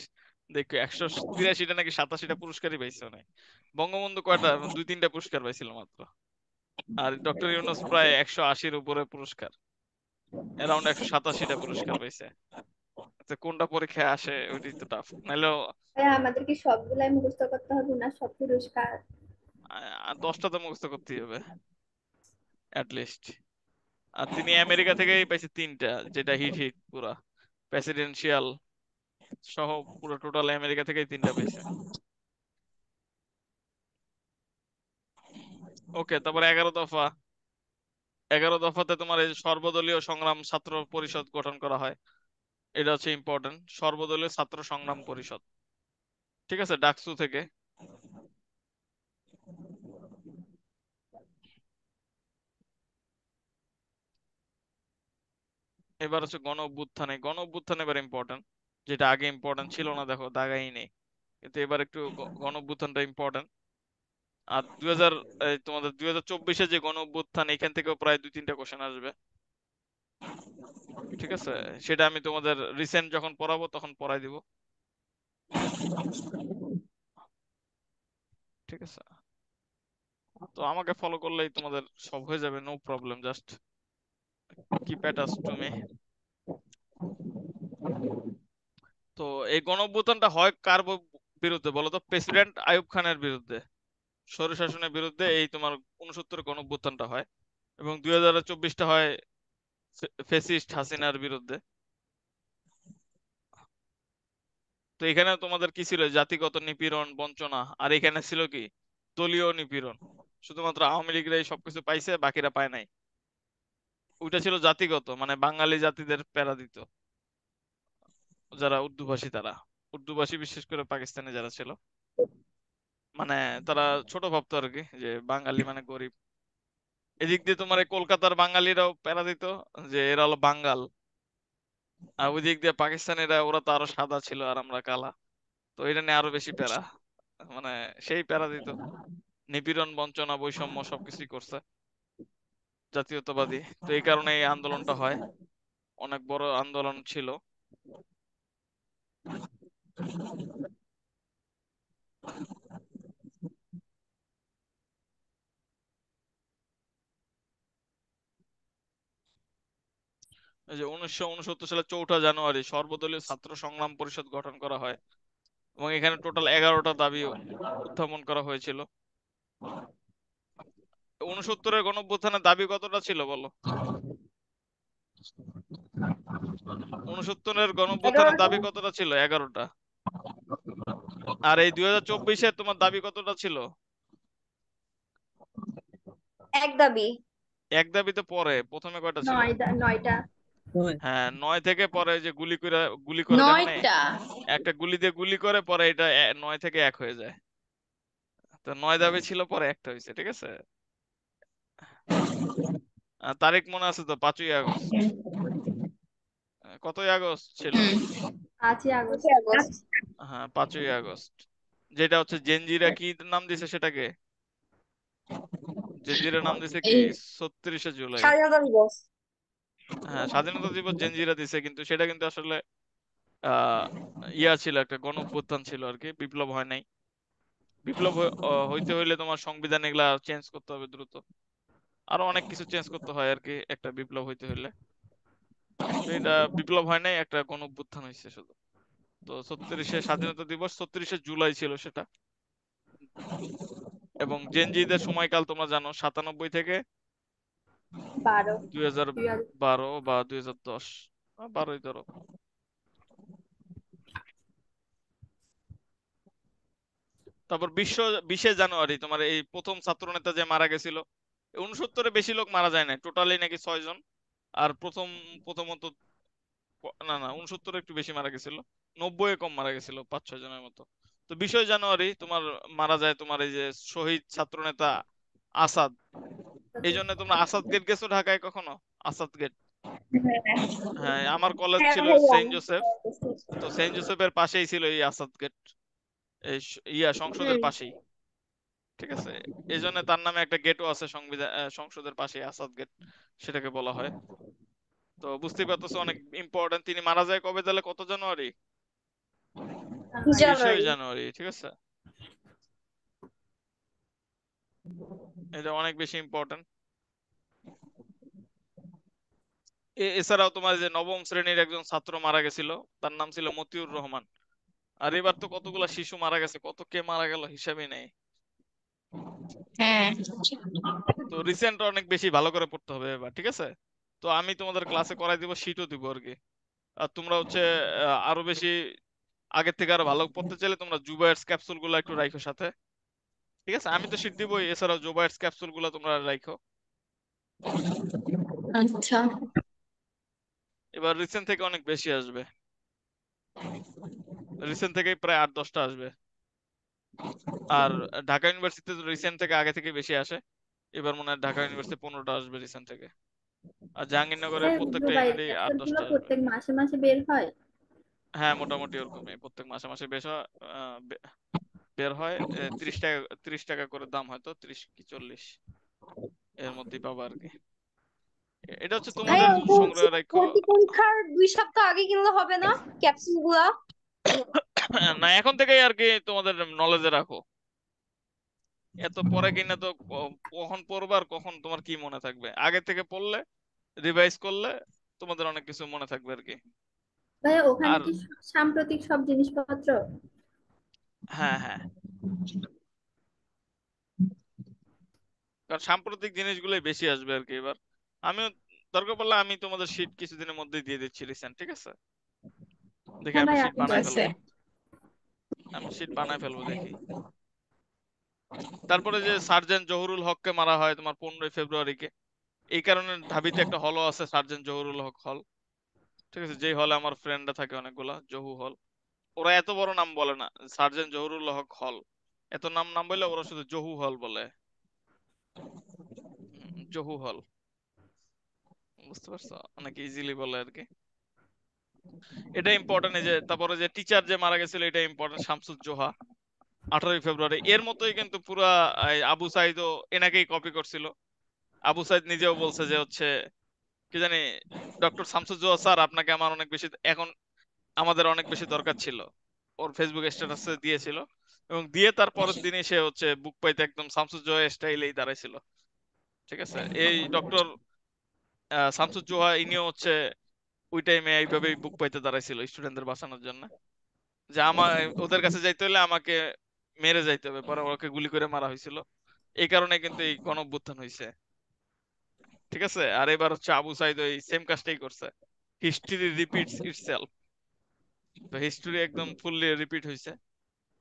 দেখো একশো তিরাশিটা নাকি সাতাশিটা পুরস্কারই পাইছে নাই বঙ্গবন্ধু কয়টা? দুই তিনটা পুরস্কার পাইছিল মাত্র। আর ডক্টর ইউনূস প্রায় একশো আশির উপরে পুরস্কার। অ্যারাউন্ড একশো সাতাশিটা পুরস্কার পাইছে। তো কোনটা পরীক্ষায় আসে ওইটাই তো টাফ নাইলেও ভাইয়া আমাদের কি সবগুলাই মুখস্থ করতে হবে না সব পুরস্কার। দশটা তো মুখস্থ করতেই হবে লিস্ট আর তিনি আমেরিকা থেকেই পাইছে তিনটা যেটা হিট হিট পুরা। প্রেসিডেন্সিয়াল সহ পুরো টোটাল আমেরিকা থেকেই তিনটা পাইছে ওকে তারপরে এগারো দফা। এগারো দফাতে তোমার এই সর্বদলীয় সংগ্রাম ছাত্র পরিষদ গঠন করা হয়। এটা হচ্ছে ইম্পর্টেন্ট সর্বদলীয় ছাত্র সংগ্রাম পরিষদ। ঠিক আছে, ডাকসু থেকে। এবার হচ্ছে গণ অভ্যুত্থানে গণ অভ্যুত্থান এবার ইম্পর্টেন্ট যেটা আগে ইম্পর্টেন্ট ছিল না, দেখো দাগাই নেই। কিন্তু এবার একটু গণ অভ্যুত্থানটা ইম্পর্টেন্ট আর দুই হাজার তোমাদের দুই হাজার চব্বিশে যে গণ অভ্যুত্থান এখান থেকেও প্রায় দুই, তিনটা কোশ্চেন আসবে। ঠিক আছে? সেটা আমি তোমাদের রিসেন্ট যখন পড়াবো, তখন পড়াই দিব। ঠিক আছে? তো আমাকে ফলো করলেই তোমাদের সব হয়ে যাবে no problem just ask to me তো এই গণ অভ্যুত্থানটা হয় কার বিরুদ্ধে বলো তো প্রেসিডেন্ট আইয়ুব খানের বিরুদ্ধে। স্বৈরশাসনের বিরুদ্ধে এই তোমার উনসত্তর গণ অভ্যুত্থানটা হয় এবং দুই হাজার চব্বিশটা হয় ফেসিস্ট হাসিনার বিরুদ্ধে। তো এখানে তোমাদের কি ছিল? জাতিগত নিপীড়ন, বঞ্চনা, আর এখানে ছিল কি? দলীয় নিপীড়ন। শুধুমাত্র আওয়ামী লীগরাই সবকিছু পাইছে, বাকিরা পায় নাই। ওইটা ছিল জাতিগত মানে বাঙালি জাতিদের প্যারা দিত। যারা উর্দুভাষী তারা। উর্দুভাষী বিশেষ করে পাকিস্তানে যারা ছিল। মানে তারা ছোট ভাবতো আর কি, যে বাঙালি মানে গরিব। এদিক দিয়ে তোমার কলকাতার বাঙালিরাও প্যারা দিত, যে এরা হলো বাঙ্গাল আর ওই দিক দিয়ে পাকিস্তানিরা, ওরা তো আরও সাদা ছিল আর আমরা কালা। তো এটা নিয়ে আরও বেশি প্যারা। মানে সেই প্যারা দিত। নিপীড়ন, বঞ্চনা, বৈষম্য সবকিছুই করছে। জাতীয়তাবাদী। তো এই কারণে এই আন্দোলনটা হয়। অনেক বড় আন্দোলন ছিল। যে উনিশশো উনসত্তর সালে চৌঠা জানুয়ারি সর্বদলীয় ছাত্র সংগ্রাম পরিষদ গঠন করা হয় এবং এখানে টোটাল এগারোটা দাবি উত্থাপন করা হয়েছিল। উনসত্তরের গণঅভ্যুত্থানের দাবি কতটা ছিল বলো? উনসত্তরের গণঅভ্যুত্থানের দাবি কতটা ছিল? এগারোটা। আর এই দুই হাজার চব্বিশে তোমার দাবি কতটা ছিল? এক দাবি। এক দাবিতে পরে প্রথমে কয়টা ছিল? নয়টা হ্যাঁ নয় থেকে পরে যে গুলি করে গুলি করে? নয়টা। একটা গুলি দিয়ে গুলি করে পরে এটা নয় থেকে এক হয়ে যায়। তো নয় দাবি ছিল পরে একটা হয়েছে ঠিক আছে? তারিখ মনে আছে তো পাঁচই আগস্ট। কতই আগস্ট ছিল? হ্যাঁ পাঁচই আগস্ট। যেটা হচ্ছে জেনজিরা কি নাম দিছে সেটাকে? জেনজিরা নাম দিছে কি? ছত্রিশে জুলাই। হ্যাঁ স্বাধীনতা দিবস জেনজিরা দিছে কিন্তু সেটা কিন্তু আসলে আহ ইয়া ছিল একটা গণ অভ্যুত্থান ছিল আর কি বিপ্লব হয় নাই। বিপ্লব হইতে হইলে তোমার সংবিধান এগুলা চেঞ্জ করতে হবে দ্রুত। আরও অনেক কিছু চেঞ্জ করতে হয় আর কি একটা বিপ্লব হইতে হইলে। এটা বিপ্লব হয় নাই একটা গণ অভ্যুত্থান হয়েছে শুধু। তো ছত্রিশে স্বাধীনতা দিবস ছত্রিশে জুলাই ছিল সেটা। এবং জেনজিদের সময়কাল তোমরা জানো সাতানব্বই থেকে বারো। দুই হাজার বারো বা দুই হাজার দশ। বারোই ধরো। তারপর বিশ্ব বিশে জানুয়ারি তোমার এই প্রথম ছাত্র নেতা যে মারা গেছিল উনসত্তরে বেশি লোক মারা যায় না টোটালি নাকি ছয় জন। আর প্রথম প্রথমত না না উনসত্তরে একটু বেশি মারা গেছিল নব্বই কম মারা গেছিল পাঁচ ছয় জনের মতো। তো বিশে জানুয়ারি তোমার মারা যায় তোমার এই যে শহীদ ছাত্রনেতা আসাদ। এই জন্য তোমরা আসাদ গেট গেছো ঢাকায় কখনো? আসাদ গেট হ্যাঁ আমার কলেজ হ্যাঁ ছিল সেন্ট জোসেফ। তো সেন্ট জোসেফের পাশেই ছিল এই আসাদ গেট এই ইয়া সংসদের পাশেই। ঠিক আছে? এই জন্য তার নামে একটা গেটও আছে সংবিধান সংসদের পাশে আসাদ গেট সেটাকে বলা হয়। তো বুঝতেই পারতেছো অনেক ইম্পর্টেন্ট তিনি মারা যায় কবে তাহলে? কত জানুয়ারি? জানুয়ারি। ঠিক আছে? এটা অনেক বেশি ইম্পর্টেন্ট এছাড়াও তোমার যে নবম শ্রেণির একজন ছাত্র মারা গেছিল তার নাম ছিল মতিউর রহমান। আর এবার তো কতগুলা শিশু মারা গেছে কত কে মারা গেল হিসাবই নেই। হ্যাঁ। তো রিসেন্ট অনেক বেশি ভালো করে পড়তে হবে এবার ঠিক আছে? তো আমি তোমাদের ক্লাসে করাই দিব শিটও দিব আর কি। আর তোমরা হচ্ছে আরও বেশি আগের থেকে আরও ভালো পড়তে চাইলে তোমরা জুবায়ার্স ক্যাপসুলগুলো একটু রাখো সাথে। ঠিক আছে? আমি তো শিট দিবই এছাড়াও জুবায়ার্স ক্যাপসুলগুলো তোমরা রাখো আচ্ছা। এবার রিসেন্ট থেকে অনেক বেশি আসবে। রিসেন্ট থেকে প্রায় আট দশটা আসবে। আর ঢাকা ইউনিভার্সিটি রিসেন্ট থেকে আগে থেকে বেশি আসে। এবার মনে হয় ঢাকা ইউনিভার্সিটি পনেরোটা আসবে রিসেন্ট থেকে। আর জাহাঙ্গীরনগরের প্রত্যেকটা দুবাই ইউনিটে আট দশটা প্রত্যেক মাসে মাসে বের হয়। হ্যাঁ মোটামুটি ওরকমই। প্রত্যেক মাসে মাসে বেশ আহ, বের হয়। তিরিশ টাকা ত্রিশ টাকা করে দাম হয়তো তিরিশ কি চল্লিশ। এর মধ্যেই পাবো আর কি। এটা হচ্ছে তোমাদের ভাইয়া ওটা সংগ্রহ রাখো পরীক্ষার দুই সপ্তাহ আগে কিনলে হবে না ক্যাপসুলগুলা না এখন থেকেই আর কি তোমাদের নলেজে রাখো। এত পরে কিনা তো কখন পড়বা আর কখন তোমার কি মনে থাকবে? আগে থেকে পড়লে রিভাইজ করলে তোমাদের অনেক কিছু মনে থাকবে আর কি। ভাইয়া ওখানে আর কি সাম্প্রতিক সব জিনিসপত্র? হ্যাঁ হ্যাঁ। কারণ সাম্প্রতিক জিনিসগুলোই বেশি আসবে আর কি এবার। আমিও দরকার পড়লে আমি তোমাদের শীট কিছুদিনের মধ্যেই দিয়ে দিচ্ছি রিসেন্ট ঠিক আছে? দেখি হ্যাঁ আমি শীট আপনি বানাই ফেলব। আমি শীট বানাই ফেলব, দেখি। তারপরে যে সার্জেন্ট জহুরুল হককে মারা হয় তোমার পনেরোই ফেব্রুয়ারিকে, এই কারণে ঢাবিতে একটা হলও আছে, সার্জেন্ট জহুরুল হক হল ঠিক আছে, যেই হলে আমার ফ্রেন্ডরা থাকে অনেকগুলা, জহু হল ওরা এত বড় নাম বলে না, সার্জেন্ট জহুরুল হক হল এত নাম নাম বললে ওরা শুধু জহু হল বলে। জহু হল বুঝতে পারছ? অনেক ইজিলি বলে আর কি। এটা ইম্পর্টেন্ট যে, তারপরে যে টিচার যে মারা গেছিল, এটা ইম্পর্টেন্ট শামসুজ্জোহা আঠারোই ফেব্রুয়ারি। এর মতোই কিন্তু পুরা আবু সাইদও এনাকেই কপি করছিল। আবু সাইদ নিজেও বলছে যে হচ্ছে, কি জানি ডক্টর শামসুজ্জোহা স্যার, আপনাকে আমার অনেক বেশি, এখন আমাদের অনেক বেশি দরকার ছিল। ওর ফেসবুক স্ট্যাটাসে দিয়েছিল। এবং দিয়ে তার পরের দিনই সে হচ্ছে বুক পাইতে একদম শামসুজ্জোহা স্টাইলেই দাঁড়াইছিল। ঠিক আছে? এই ডক্টর শামসুজ্জোহা ইনিও হচ্ছে ওই টাইমে এইভাবে বুক পাইতে দাঁড়াইছিল স্টুডেন্টদের বাঁচানোর জন্য। যে আমার ওদের কাছে যাইতে হলে আমাকে মেরে যাইতে হবে, পরে ওকে গুলি করে মারা হয়েছিল এই কারণে কিন্তু এই গণ অভ্যুত্থান হয়েছে ঠিক আছে? আর এবার হচ্ছে আবু সাইদ ওই সেম কাজটাই করছে। হিস্ট্রি রিপিটস ইটসেলফ তো হিস্ট্রি একদম ফুললি রিপিট হয়েছে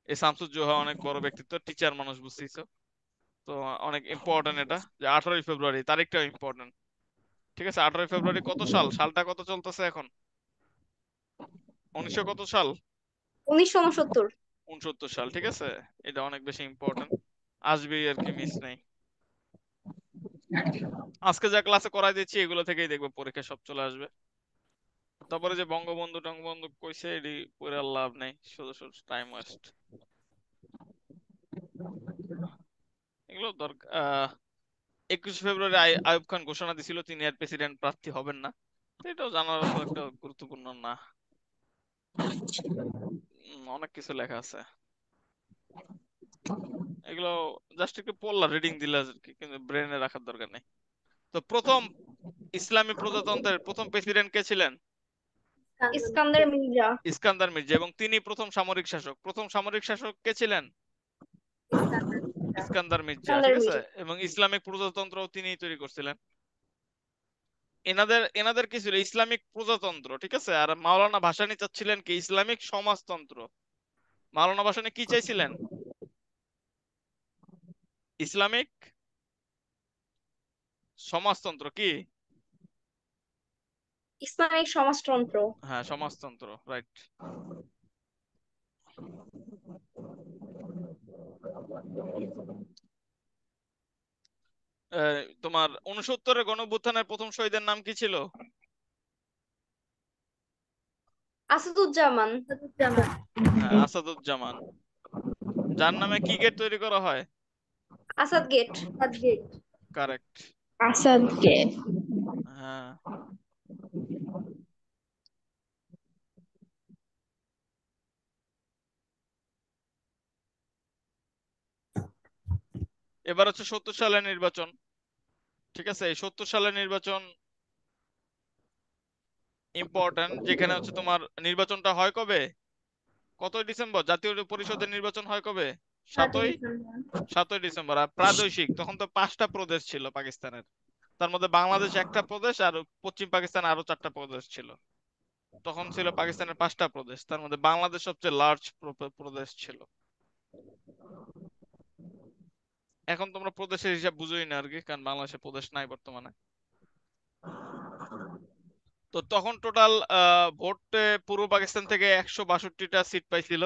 এই শামসুজ্জোহা অনেক বড় ব্যক্তিত্ব টিচার মানুষ বুঝতেছো তো অনেক ইম্পর্টেন্ট এটা। যে আঠারোই ফেব্রুয়ারি, তারিখটাও ইম্পর্টেন্ট ঠিক আছে আঠারোই ফেব্রুয়ারি কত সাল? সালটা কত চলতেছে এখন? উনিশশো কত সাল? উনিশশো উনসত্তর। উনসত্তর সাল ঠিক আছে? এটা অনেক বেশি ইম্পর্টেন্ট আসবেই আর কি মিস নেই। আজকে যা ক্লাসে করাই দিচ্ছি এগুলো থেকেই দেখব পরীক্ষা সব চলে আসবে। তারপরে যে বঙ্গবন্ধু টঙ্গবন্ধু কইছে এটি পড়ে লাভ নেই। শুধু শুধু টাইম ওয়েস্ট এগুলো দরকার একুশে ফেব্রুয়ারি আইয়ুব খান ঘোষণা দিছিল তিনি আর প্রেসিডেন্ট প্রার্থী হবেন না। এটাও জানার একটা গুরুত্বপূর্ণ না। অনেক কিছু লেখা আছে। এগুলো জাস্ট একটু পড়লা রিডিং দিলে কিন্তু ব্রেনে রাখার দরকার নেই। তো প্রথম ইসলামী প্রজাতন্ত্রের প্রথম প্রেসিডেন্ট কে ছিলেন? ইস্কান্দার মির্জা। ইস্কান্দার মির্জা এবং তিনি প্রথম সামরিক শাসক। প্রথম সামরিক শাসক কে ছিলেন? ইস্কান্দার মির্জা ঠিক আছে? এবং ইসলামিক প্রজাতন্ত্র তিনি তৈরি করছিলেন। এনাদের এনাদের কি ছিল? ইসলামিক প্রজাতন্ত্র ঠিক আছে? আর মাওলানা ভাসানী চাচ্ছিলেন কি? ইসলামিক সমাজতন্ত্র। মাওলানা ভাসানী কি চাইছিলেন? ইসলামিক সমাজতন্ত্র কি? ইসলামিক সমাজতন্ত্র। হ্যাঁ সমাজতন্ত্র রাইট। তোমার উনসত্তরের গণঅভ্যুত্থানের প্রথম শহীদের নাম কি ছিল? আসাদুজ্জামান। হ্যাঁ, আসাদুজ্জামান। যার নামে কি গেট তৈরি করা হয়? Asad gate. Asad gate. Correct Asad gate. হ্যাঁ। এবার হচ্ছে সত্তর সালের নির্বাচন। ঠিক আছে? এই সত্তর সালের নির্বাচন ইম্পর্টেন্ট যেখানে হচ্ছে তোমার নির্বাচনটা হয় কবে? কত ডিসেম্বর? জাতীয় পরিষদের নির্বাচন হয় কবে? সাতই? সাতই ডিসেম্বর। আর প্রাদেশিক, তখন তো পাঁচটা প্রদেশ ছিল পাকিস্তানের। তার মধ্যে বাংলাদেশ একটা প্রদেশ আর পশ্চিম পাকিস্তান আরও চারটা প্রদেশ ছিল। তখন ছিল পাকিস্তানের পাঁচটা প্রদেশ। তার মধ্যে বাংলাদেশ সবচেয়ে লার্জ প্রদেশ ছিল। এখন তোমরা প্রদেশের হিসাব বুঝোই না আর কি কারণ বাংলাদেশে প্রদেশ নাই বর্তমানে। তো তখন টোটাল ভোটে পূর্ব পাকিস্তান থেকে একশো বাষট্টিটা সিট পাইছিল।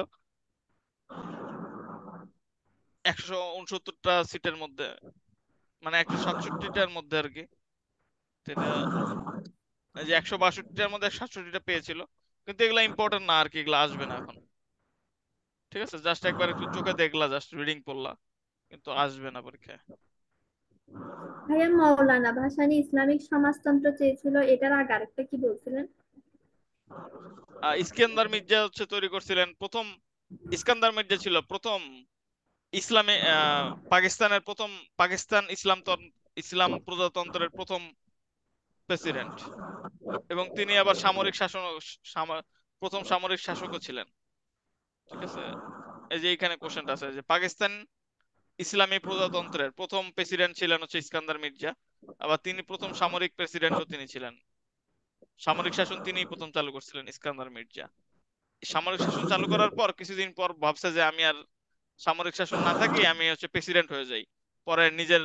একশো উনসত্তরটা সিটের মধ্যে মানে একশো সাতষট্টিটার মধ্যে আর কি যে একশো বাষট্টিটার মধ্যে সাতষট্টিটা পেয়েছিল, কিন্তু এগুলা ইম্পর্টেন্ট না আর কি এগুলা আসবে না এখন। ঠিক আছে? জাস্ট একবার একটু চোখে দেখলা জাস্ট রিডিং পড়লা কিন্তু আসবে না পরীক্ষায়। ভাইয়া ভাসানী ইসলামিক সমাজতন্ত্র চেয়েছিল এটার আগে আরেকটা কি বলছিলেন? ইস্কান্দার মির্জা হচ্ছে তৈরি করছিলেন প্রথম ইস্কান্দার মির্জা ছিল প্রথম ইসলামে পাকিস্তানের প্রথম পাকিস্তান ইসলাম ইসলাম প্রজাতন্ত্রের প্রথম প্রেসিডেন্ট। এবং তিনি আবার সামরিক শাসন প্রথম সামরিক শাসকও ছিলেন। ঠিক আছে? এই যে এখানে কোশ্চেনটা আছে যে পাকিস্তান ইসলামী প্রজাতন্ত্রের। প্রথম প্রেসিডেন্ট ছিলেন হচ্ছে ইস্কান্দার মির্জা, আবার তিনি প্রথম সামরিক প্রেসিডেন্টও তিনি ছিলেন। সামরিক শাসন তিনি প্রথম চালু করছিলেন, ইস্কান্দার মির্জা। সামরিক শাসন চালু করার পর কিছুদিন পর ভাবছে যে আমি আর সামরিক শাসন না থাকি আমি হচ্ছে প্রেসিডেন্ট হয়ে যাই। পরে নিজের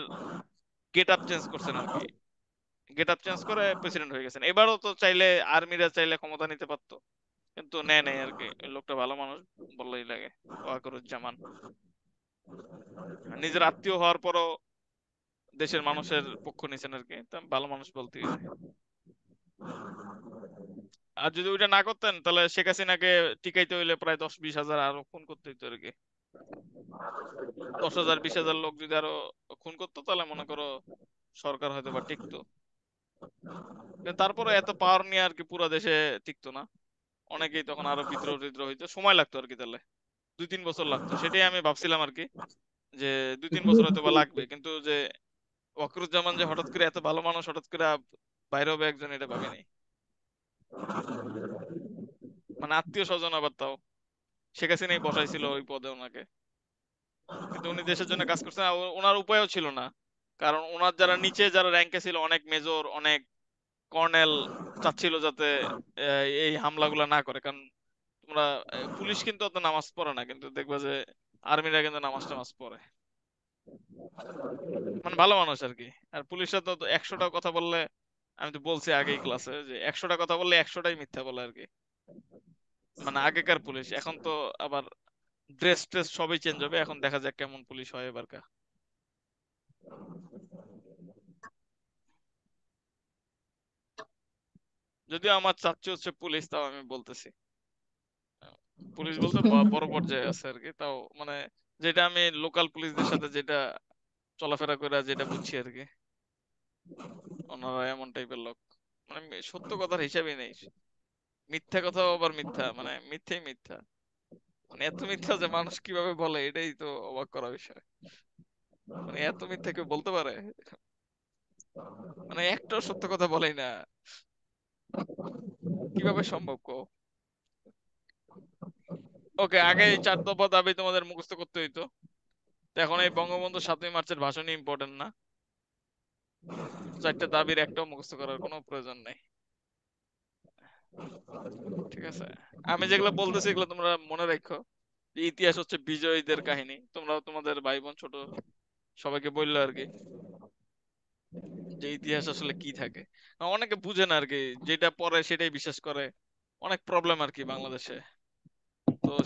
গেট আপ চেঞ্জ করছেন আর কি। গেট আপ চেঞ্জ করে প্রেসিডেন্ট হয়ে গেছেন। এবারও তো চাইলে আর্মিরা চাইলে ক্ষমতা নিতে পারতো, কিন্তু নেয় নেই আর কি। লোকটা ভালো মানুষ, বললেই লাগে, ওয়াকরুজ্জামান। নিজের আত্মীয় হওয়ার পরও দেশের মানুষের পক্ষ নিছেন আর কি। ভালো মানুষ বলতেই হয় আর যদি ওইটা না করতেন, তাহলে শেখ হাসিনাকে টিকাইতে হইলে প্রায় দশ, বিশ হাজার আরও খুন করতে হইতো আর কি। দশ হাজার, বিশ হাজার লোক যদি আরও খুন করতো, তাহলে মনে করো সরকার হয়তো বা টিকতো। তারপরে এত পাওয়ার নিয়ে আর কি পুরো দেশে টিকতো না। অনেকেই তখন আরও বিদ্রোহ টিদ্রোহ হইতো। সময় লাগতো আর কি তাহলে। দুই তিন বছর লাগতো। সেটাই আমি ভাবছিলাম আর কি যে দুই তিন বছর হয়তো বা লাগবে। কিন্তু যে ওয়াকরুজ্জামান যে হঠাৎ করে এত ভালো মানুষ, হঠাৎ করে বাইরে হবে একজন, এটা ভাবিনি। মানে আত্মীয় স্বজন আবার তাও। শেখ হাসিনাই বসাইছিল ওই পদে ওনাকে। কিন্তু উনি দেশের জন্য কাজ করছেন। ওনার উপায়ও ছিল না। কারণ ওনার যারা নিচে, যারা র্যাঙ্কে ছিল, অনেক মেজর অনেক কর্নেল চাচ্ছিল যাতে এই হামলাগুলো না করে। কারণ তোমরা পুলিশ কিন্তু অত নামাজ পড়ে না, কিন্তু দেখবা যে আর্মিরা কিন্তু নামাজ টামাজ পড়ে। মানে ভালো মানুষ আর কি। আর পুলিশরা তো একশোটা কথা বললে, আমি তো বলছি আগেই ক্লাসে যে একশোটা কথা বললে একশোটাই মিথ্যা বলে আর কি। মানে আগেকার পুলিশ, এখন তো আবার ড্রেস ট্রেস সবই চেঞ্জ হবে, এখন দেখা যাক কেমন পুলিশ হয় এবার এবারকার যদিও আমার চাচ্ছি হচ্ছে পুলিশ, তাও আমি বলতেছি। পুলিশ বলতে বড় পর্যায়ে আছে আর কি তাও মানে যেটা আমি লোকাল পুলিশদের সাথে যেটা চলাফেরা করে যেটা বুঝছি আর কি ওনারা এমন টাইপের লোক। মানে সত্য কথার হিসাবই নেই। মিথ্যা কথাও আবার মিথ্যা মানে মিথ্যেই মিথ্যা। মানে এত মিথ্যা যে মানুষ কীভাবে বলে, এটাই তো অবাক করা বিষয়। মানে এত মিথ্যা কেউ বলতে পারে? মানে একটাও সত্য কথা বলেই না। কীভাবে সম্ভব কো ওকে আগে এই চার দফা দাবি তোমাদের মুখস্থ করতে হইতো। এখন এই বঙ্গবন্ধু সাতই মার্চের ভাষণই ইম্পর্টেন্ট না। চারটা দাবির একটাও মুখস্থ করার কোনো প্রয়োজন নেই। ঠিক আছে। আমি যেগুলো বলতেছি এগুলো তোমরা মনে রাখো। ইতিহাস হচ্ছে বিজয়ীদের কাহিনী। তোমরা তোমাদের ভাই বোন ছোট সবাইকে বলল আর কি যে ইতিহাস আসলে কি থাকে। অনেকে বুঝে না আর কি, যেটা পড়ে সেটাই বিশ্বাস করে। অনেক প্রবলেম আর কি বাংলাদেশে।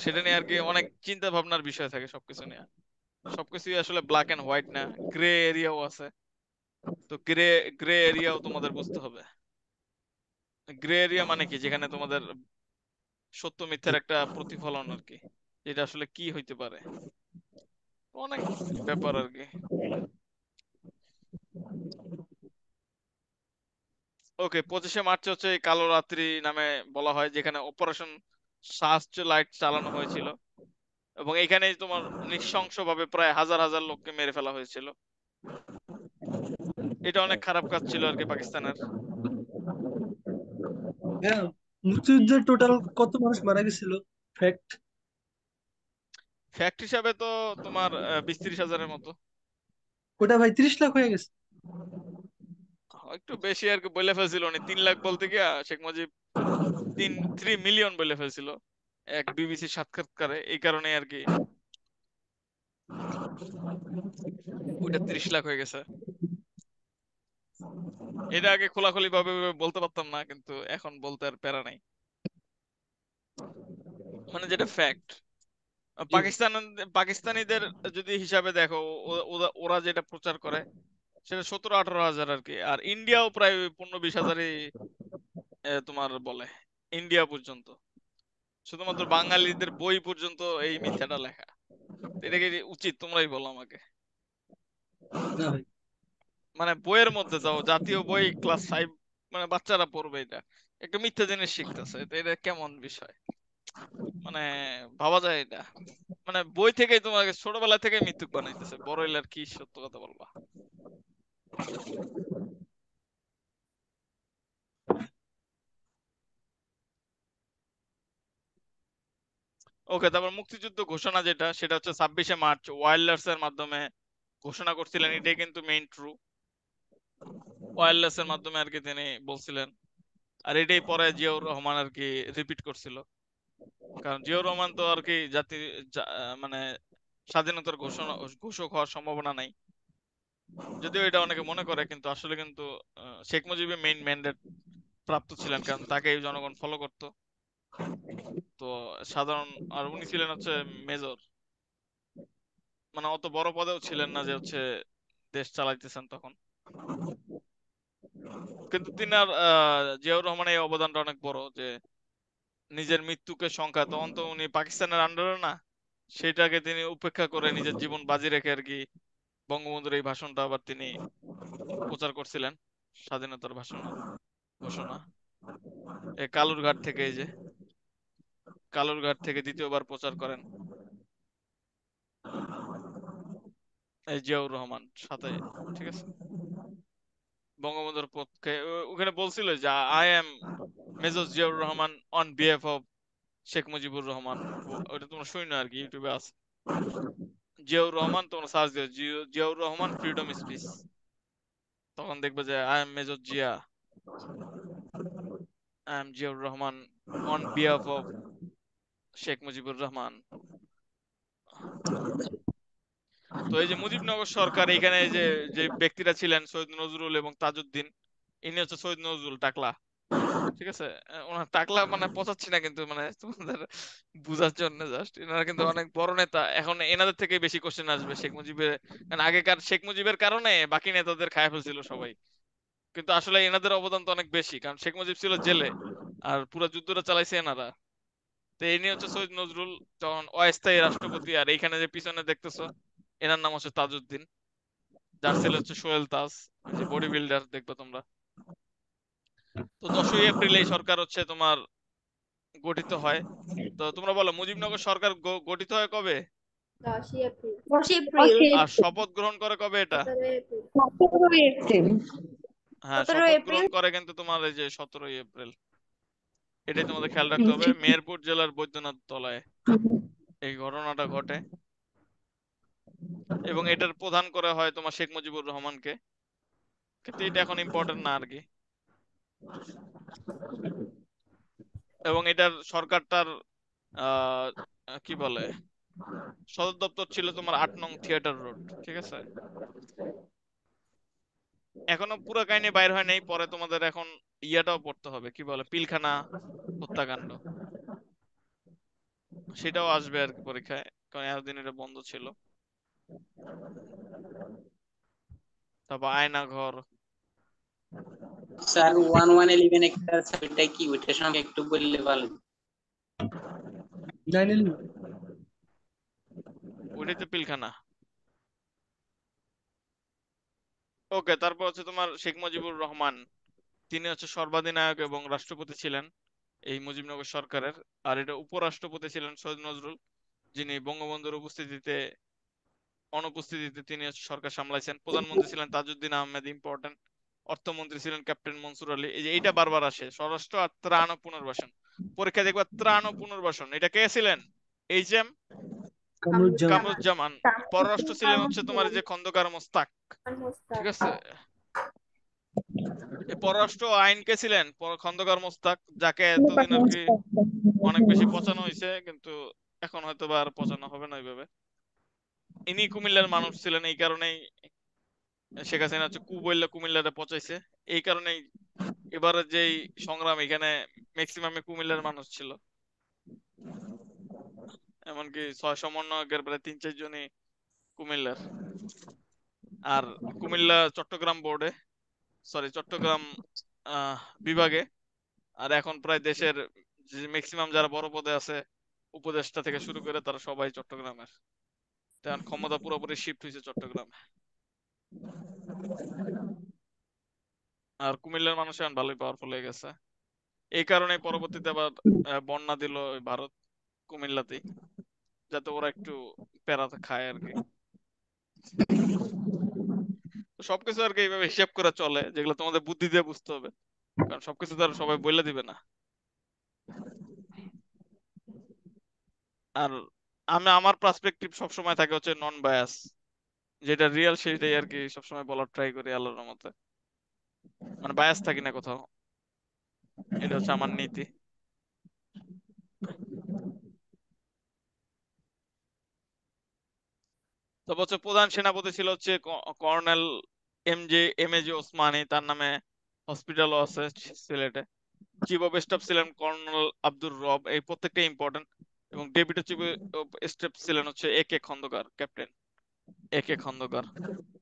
সেটা নিয়ে আর কি অনেক চিন্তা ভাবনার বিষয় থাকে সবকিছু নিয়ে। সবকিছুই আসলে ব্ল্যাক এন্ড হোয়াইট না গ্রে এরিয়াও আছে। তো গ্রে গ্রে এরিয়াও তোমাদের বুঝতে হবে। গ্রে এরিয়া মানে কি? যেখানে তোমাদের সত্য মিথ্যার একটা প্রতিফলন আর কি যেটা আসলে কি হইতে পারে? অনেক ব্যাপার আর কি ওকে পঁচিশে মার্চ হচ্ছে কালো রাত্রি নামে বলা হয়, যেখানে অপারেশন সার্চ লাইট চালানো হয়েছিল। এবং এখানেই তোমার নৃশংসভাবে প্রায় হাজার হাজার লোককে মেরে ফেলা হয়েছিল। এটা অনেক খারাপ কাজ ছিল আর কি পাকিস্তানের। হ্যাঁ টোটাল কত মানুষ মারা গেছিল? ফ্যাক্ট ফ্যাক্ট হিসাবে তো তোমার বিশ ত্রিশ হাজারের মতো। ওটা ভাই তিরিশ লাখ হয়ে গেছে। একটু বেশি আর কি বলে ফেলছিল উনি। তিন লাখ বলতে গিয়া শেখ মুজিব তিন থ্রি মিলিয়ন বলে ফেলছিল। এক বিবিসি সাক্ষাৎকারে এই কারণে আর কি। ওইটা ত্রিশ লাখ হয়ে গেছে। এটা আগে খোলাখুলি ভাবে বলতে পারতাম না কিন্তু এখন বলতে আর প্যারা নাই। মানে যেটা ফ্যাক্ট পাকিস্তান পাকিস্তানিদের যদি হিসাবে দেখো ওরা- যেটা প্রচার করে সেটা সতেরো আঠারো হাজার আর কি। আর ইন্ডিয়াও প্রায় পনেরো বিশ হাজারই তোমার বলে ইন্ডিয়া পর্যন্ত। শুধুমাত্র বাঙালিদের বই পর্যন্ত এই মিথ্যাটা লেখা। তো এটা কি উচিত? তোমরাই বলো আমাকে। মানে বইয়ের মধ্যে যাও জাতীয় বই ক্লাস ফাইভ মানে বাচ্চারা পড়বে এটা। একটা মিথ্যা জিনিস শিখতেছে এটা কেমন বিষয়? মানে ভাবা যায় এটা। মানে বই থেকেই তোমাকে ছোটবেলা থেকে মৃত্যুক বানাইতেছে। বড় হইলে আর কি সত্য কথা বলবা? ওকে, তারপর মুক্তিযুদ্ধ ঘোষণা যেটা, সেটা হচ্ছে ছাব্বিশে মার্চ ওয়াইল্ডার্স এর মাধ্যমে ঘোষণা করছিলেন, এটাই কিন্তু মেইন ট্রু ওয়াইল্ডার্স এর মাধ্যমে আর কি তিনি বলছিলেন। আর এটাই পরে জিয়াউর রহমান আর কি রিপিট করছিল। কারণ জিয়াউর রহমান তো আর কি জাতি মানে স্বাধীনতার ঘোষণা, ঘোষক হওয়ার সম্ভাবনা নাই। যদিও এটা অনেকে মনে করে, কিন্তু আসলে কিন্তু শেখ মুজিবের মেইন ম্যান্ডেট প্রাপ্ত ছিলেন, কারণ তাকে জনগণ ফলো করত। তো সাধারণ আর উনি ছিলেন হচ্ছে মেজর। মানে অত বড় পদেও ছিলেন না যে হচ্ছে দেশ চালাইতেছেন তখন। কিন্তু তিনার আহ, জিয়াউর রহমানের এই অবদানটা অনেক বড় যে নিজের মৃত্যুকে সংখ্যা তখন তো উনি পাকিস্তানের আন্ডারে না সেটাকে তিনি উপেক্ষা করে নিজের জীবন বাজি রেখে আর কি বঙ্গবন্ধুর এই ভাষণটা আবার তিনি প্রচার করছিলেন। স্বাধীনতার ভাষণ ঘোষণা। এই কালুরঘাট থেকে এই যে। কালুরঘাট থেকে দ্বিতীয়বার প্রচার করেন। জিয়াউর রহমান সাথে ঠিক আছে? বঙ্গবন্ধুর পক্ষে ওখানে বলছিল যে I am major Ziaur Rahman on behalf of Sheikh Mujibur Rahman. ওটা তোমরা শুনো আর কি ইউটিউবে আছে। জিয়াউর রহমান তোমরা সার্চ দিও জিয়াউর রহমান ফ্রিডম স্পিচ তখন দেখবে যে I am major Zia I am Ziaur Rahman on behalf of Sheikh Mujibur Rahman. তো এই যে মুজিবনগর সরকার এখানে যে যে ব্যক্তিরা ছিলেন সৈয়দ নজরুল এবং তাজউদ্দিন, ইনি হচ্ছে সৈয়দ নজরুল টাকলা। ঠিক আছে? ওনার টাকলা মানে পচাচ্ছি না কিন্তু মানে তোমাদের বুঝার জন্য জাস্ট এনারা কিন্তু অনেক বড় নেতা। এখন এনাদের থেকে বেশি কোশ্চেন আসবে শেখ মুজিবের। কারণ আগেকার শেখ মুজিবের কারণে বাকি নেতাদের খায় ফেলছিল সবাই। কিন্তু আসলে এনাদের অবদান তো অনেক বেশি, কারণ শেখ মুজিব ছিল জেলে, আর পুরো যুদ্ধটা চালাইছে এনারা। তো এই নিয়ে হচ্ছে সৈয়দ নজরুল তখন অস্থায়ী রাষ্ট্রপতি আর এইখানে যে পিছনে দেখতেছো এনার নাম হচ্ছে তাজউদ্দিন। যার ছেলে হচ্ছে সোহেল তাজ যে বডি বিল্ডার দেখবে তোমরা। তো দশই এপ্রিল এই সরকার হচ্ছে তোমার গঠিত হয়। তো তোমরা বলো মুজিবনগর সরকার গঠিত হয় কবে? আর শপথ গ্রহণ করে কবে এটা? হ্যাঁ শপথ গ্রহণ করে কিন্তু তোমার এই যে সতেরোই এপ্রিল। এটাই তোমাদের খেয়াল রাখতে হবে মেহেরপুর জেলার বৈদ্যনাথ তলায় এই ঘটনাটা ঘটে। এবং এটার প্রধান করা হয় তোমার শেখ মুজিবুর রহমানকে। কিন্তু এটা এখন ইম্পর্টেন্ট না আর কি এবং এটার সরকারটার আহ কি বলে সদর দপ্তর ছিল তোমার আট নং থিয়েটার রোড ঠিক আছে? এখনও পুরো কাহিনী বাইর হয় নাই পরে তোমাদের এখন ইয়াটাও পড়তে হবে কি বলে পিলখানা হত্যাকাণ্ড। সেটাও আসবে আর কি পরীক্ষায় কারণ এতদিন এটা বন্ধ ছিল। তারপর আয়না ঘর। স্যার ওয়ান ওয়ান ইলেভেন একটা আছে কি ওইটার সঙ্গে একটু বললে ভালো ওইটাই তো পিলখানা। ওকে, তারপর হচ্ছে তোমার শেখ মুজিবুর রহমান। তিনি হচ্ছে সর্বাধিনায়ক এবং রাষ্ট্রপতি ছিলেন এই মুজিবনগর সরকারের। আর এটা উপরাষ্ট্রপতি ছিলেন সৈয়দ নজরুল। যিনি বঙ্গবন্ধুর উপস্থিতিতে, অনুপস্থিতিতে তিনি হচ্ছে সরকার সামলাইছেন। প্রধানমন্ত্রী ছিলেন তাজউদ্দিন আহমেদ ইম্পর্টেন্ট অর্থমন্ত্রী ছিলেন ক্যাপ্টেন মনসুর আলী। এই যে এইটা বারবার আসে, স্বরাষ্ট্র আর ত্রাণ ও পুনর্বাসন। পরীক্ষা দেখবা ত্রাণ ও পুনর্বাসন, এটা কে ছিলেন? H M Kamruzzaman. পররাষ্ট্র ছিলেন হচ্ছে তোমার যে খন্দকার মোস্তাক। ঠিক আছে? পররাষ্ট্র আইন কে ছিলেন? খন্দকার মোস্তাক যাকে এতদিন আর কি অনেক বেশি পচানো হয়েছে কিন্তু এখন হয়তো বা আর পচানো হবে না ওইভাবে। ইনি কুমিল্লার মানুষ ছিলেন এই কারণেই শেখ হাসিনা হচ্ছে কু বললে কুমিল্লারে পচাইছে। এই কারণেই এবারে যেই সংগ্রাম এখানে ম্যাক্সিমামে কুমিল্লার মানুষ ছিল। এমনকি ছয় সমন্বয়কের প্রায় তিন, চার জনই কুমিল্লার। আর কুমিল্লা চট্টগ্রাম বোর্ডে সরি চট্টগ্রাম বিভাগে। আর এখন প্রায় দেশের ম্যাক্সিমাম যারা বড় পদে আছে, উপদেষ্টা থেকে শুরু করে তারা সবাই চট্টগ্রামের। তখন ক্ষমতা পুরোপুরি শিফট হয়েছে চট্টগ্রামে। আর কুমিল্লার মানুষ এখন ভালোই পাওয়ারফুল হয়ে গেছে। এই কারণে পরবর্তীতে আবার বন্যা দিল ভারত কুমিল্লাতেই। যাতে ওরা একটু প্যারা খায় আর কি সবকিছু আর কি এইভাবে হিসাব করে চলে, যেগুলো তোমাদের বুদ্ধি দিয়ে বুঝতে হবে। কারণ সবকিছু তো আর সবাই বলে দিবে না। আর আমি আমার পার্সপেক্টিভ সবসময় থাকে হচ্ছে নন বায়াস যেটা রিয়েল সেটাই আর কি সবসময় বলার ট্রাই করি আল্লাহর মতে মানে বায়াস থাকি না কোথাও। এটা হচ্ছে আমার নীতি। হচ্ছে প্রধান সেনাপতি ছিল হচ্ছে colonel M J M A G Osmani, তার নামে হসপিটালও আছে সিলেটে। চিফ অফ স্টাফ ছিলেন কর্নেল আব্দুর রব, এই প্রত্যেকটা ইম্পর্টেন্ট এবং ডেপুটি চিফ অফ স্টাফ ছিলেন হচ্ছে A K Khandaker captain A K Khandaker.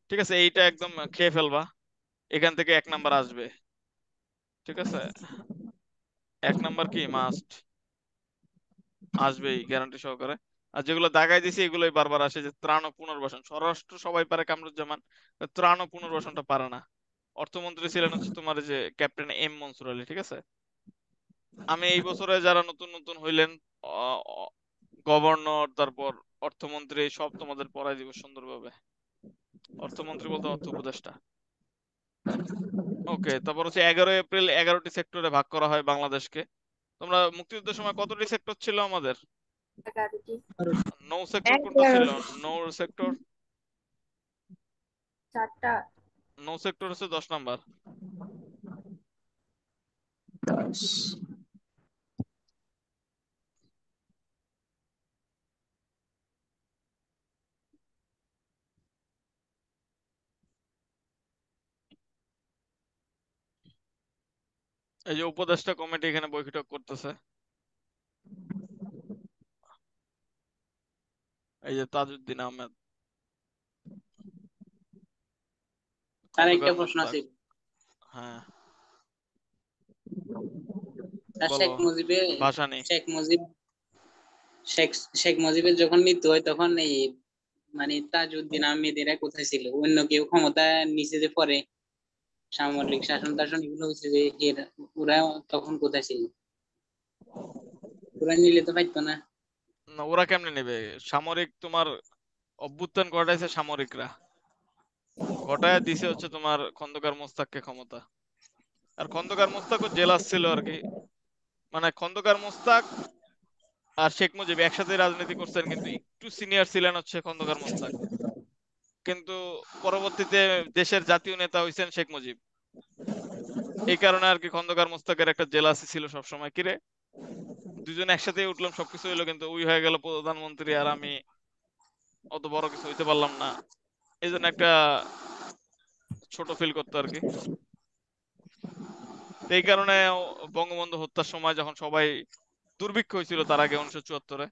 ঠিক আছে, এইটা একদম খেয়ে ফেলবা। এখান থেকে এক নাম্বার আসবে। ঠিক আছে? এক নাম্বার কি? মাস্ট আসবেই গ্যারান্টি সহকারে। আর যেগুলো দাগাই দিছি এগুলোই বারবার আসে যে ত্রাণ ও পুনর্বাসন। স্বরাষ্ট্র সবাই পারে কামরুজ্জামান ত্রাণ ও পুনর্বাসনটা পারে না। অর্থমন্ত্রী ছিলেন হচ্ছে তোমার যে ক্যাপ্টেন এম মনসুর আলী, ঠিক আছে? আমি এই বছরে যারা নতুন নতুন হইলেন গভর্নর, তারপর অর্থমন্ত্রী, সব তোমাদের পড়াই দিব সুন্দরভাবে। অর্থমন্ত্রী বলতে অর্থ উপদেষ্টা। ওকে, তারপর হচ্ছে এগারো এপ্রিল এগারোটি সেক্টরে ভাগ করা হয় বাংলাদেশকে। তোমরা মুক্তিযুদ্ধের সময় কতটি সেক্টর ছিল আমাদের? নৌ সেক্টর কোনটা ছিল নৌ সেক্টর চারটা নৌ সেক্টর হচ্ছে দশ নাম্বার দশ এই যে উপদেষ্টা কমিটি এখানে বৈঠক করতেছে। এই যে তাজউদ্দিন আহমেদ। একটা প্রশ্ন আছে। হ্যাঁ। শেখ মুজিবের ভাষা নেই। শেখ মুজিব শেখ শেখ মুজিবের যখন মৃত্যু হয় তখন এই মানে তাজউদ্দিন আহমেদেরা কোথায় ছিল? অন্য কেউ ক্ষমতা নিচে যে পরে সামরিক শাসন টাসন এগুলো হচ্ছে যে এরা ওরা তখন কোথায় ছিল? ওরা নিলে তো পাইতো না। ওরা কেমনে নেবে? সামরিক তোমার অভ্যুত্থান ঘটাইছে সামরিকরা। ঘটায় দিছে হচ্ছে তোমার খন্দকার মোস্তাককে ক্ষমতা। আর খন্দকার মোস্তাকও জেলাস ছিল আর কি। মানে খন্দকার মোস্তাক আর শেখ মুজিব একসাথে রাজনীতি করছেন, কিন্তু একটু সিনিয়র ছিলেন হচ্ছে খন্দকার মোস্তাক। কিন্তু পরবর্তীতে দেশের জাতীয় নেতা হইছেন শেখ মুজিব। এই কারণে আর কি খন্দকার মোস্তাকের একটা জেলাসি ছিল সবসময়। কিরে? দুজন একসাথে উঠলাম, সবকিছু হইল কিন্তু ওই হয়ে গেল প্রধানমন্ত্রী আর আমি অত বড় কিছু হইতে পারলাম না। এই জন্য একটা ছোট ফিল করতো আর কি। এই কারণে বঙ্গবন্ধু হত্যার সময় যখন সবাই দুর্ভিক্ষ হয়েছিল তার আগে উনিশশো চুয়াত্তরে,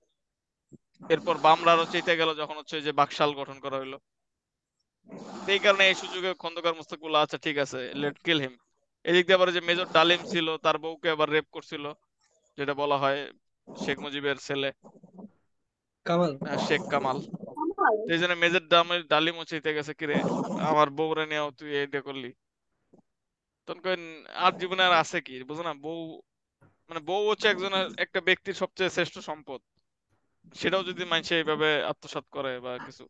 এরপর বামরা আরও চেতে গেল যখন হচ্ছে যে বাকশাল গঠন করা হইল। এই কারণে এই সুযোগে খন্দকার মুস্তাক বলল আচ্ছা ঠিক আছে লেট কিল হিম এদিক দিয়ে আবার যে মেজর ডালিম ছিল, তার বউকে আবার রেপ করছিল। যেটা বলা হয় শেখ মুজিবের ছেলে কামাল। শেখ কামাল। এই জন্য মেজর ডামের ডালিমও চাইতে গেছে কিরে আমার বউরে নিয়েও তুই এইটা করলি। তখন কই আর জীবনে আর আছে কি? বুঝো না বউ মানে বউ হচ্ছে একজনের একটা ব্যক্তির সবচেয়ে শ্রেষ্ঠ সম্পদ। সেটাও যদি মানুষ এইভাবে আত্মসাৎ করে বা কিছু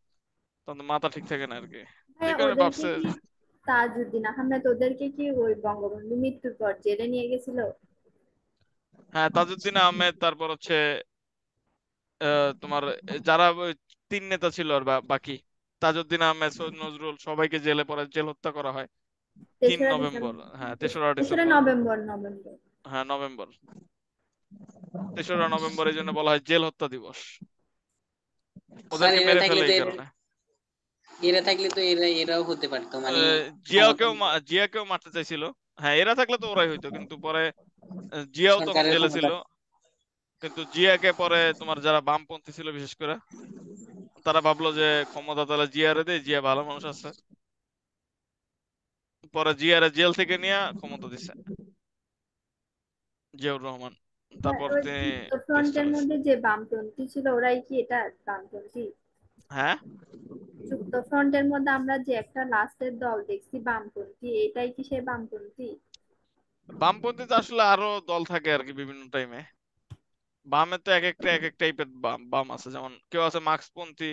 তখন মাথা ঠিক থাকে না আর কি। কারণে ভাবছে তাজউদ্দিন আহমেদ ওদেরকে কি ওই বঙ্গবন্ধু মৃত্যুর পর জেলে নিয়ে গেছিল? হ্যাঁ তাজউদ্দিন আহমেদ তারপর হচ্ছে আহ, তোমার যারা তিন নেতা ছিল আর বাকি তাজউদ্দিন আহমেদ সৈয়দ নজরুল সবাইকে জেলে পরে জেল হত্যা করা হয়। তিন নভেম্বর হ্যাঁ তেসরা নভেম্বর নভেম্বর। হ্যাঁ নভেম্বর। তেসরা নভেম্বর এই জন্য বলা হয় জেল হত্যা দিবস। ওদেরকে মেরে ফেলে এই কারণে। এরা থাকলে তো এরা এরাও হতে পারতো মানে জিয়াকেও জিয়াকেও মারতে চাইছিল। হ্যাঁ এরা থাকলে তো ওরাই হইতো কিন্তু পরে জিয়াও তখন সরকারের জেলে ছিল। কিন্তু জিয়াকে পরে তোমার যারা বামপন্থী ছিল বিশেষ করে তারা ভাবলো যে ক্ষমতা তাহলে জিয়ারে দেয় জিয়া ভালো মানুষ আছে। পরে জিয়ারে জেল থেকে নিয়ে ক্ষমতা দিছে জিয়াউর রহমান। তারপর তিনি ফ্রন্টের মধ্যে যে বামপন্থী ছিল ওরাই কি এটা বামপন্থী? হ্যাঁ? যুক্ত ফ্রন্টের মধ্যে আমরা যে একটা লাস্টের দল দেখছি বামপন্থী এটাই কি সে বামপন্থী? বামপন্থী তো আসলে আরও দল থাকে আর কি বিভিন্ন টাইমে বামে তো এক একটা, এক এক টাইপের বাম বাম আছে। যেমন কেউ আছে মার্ক্সপন্থী,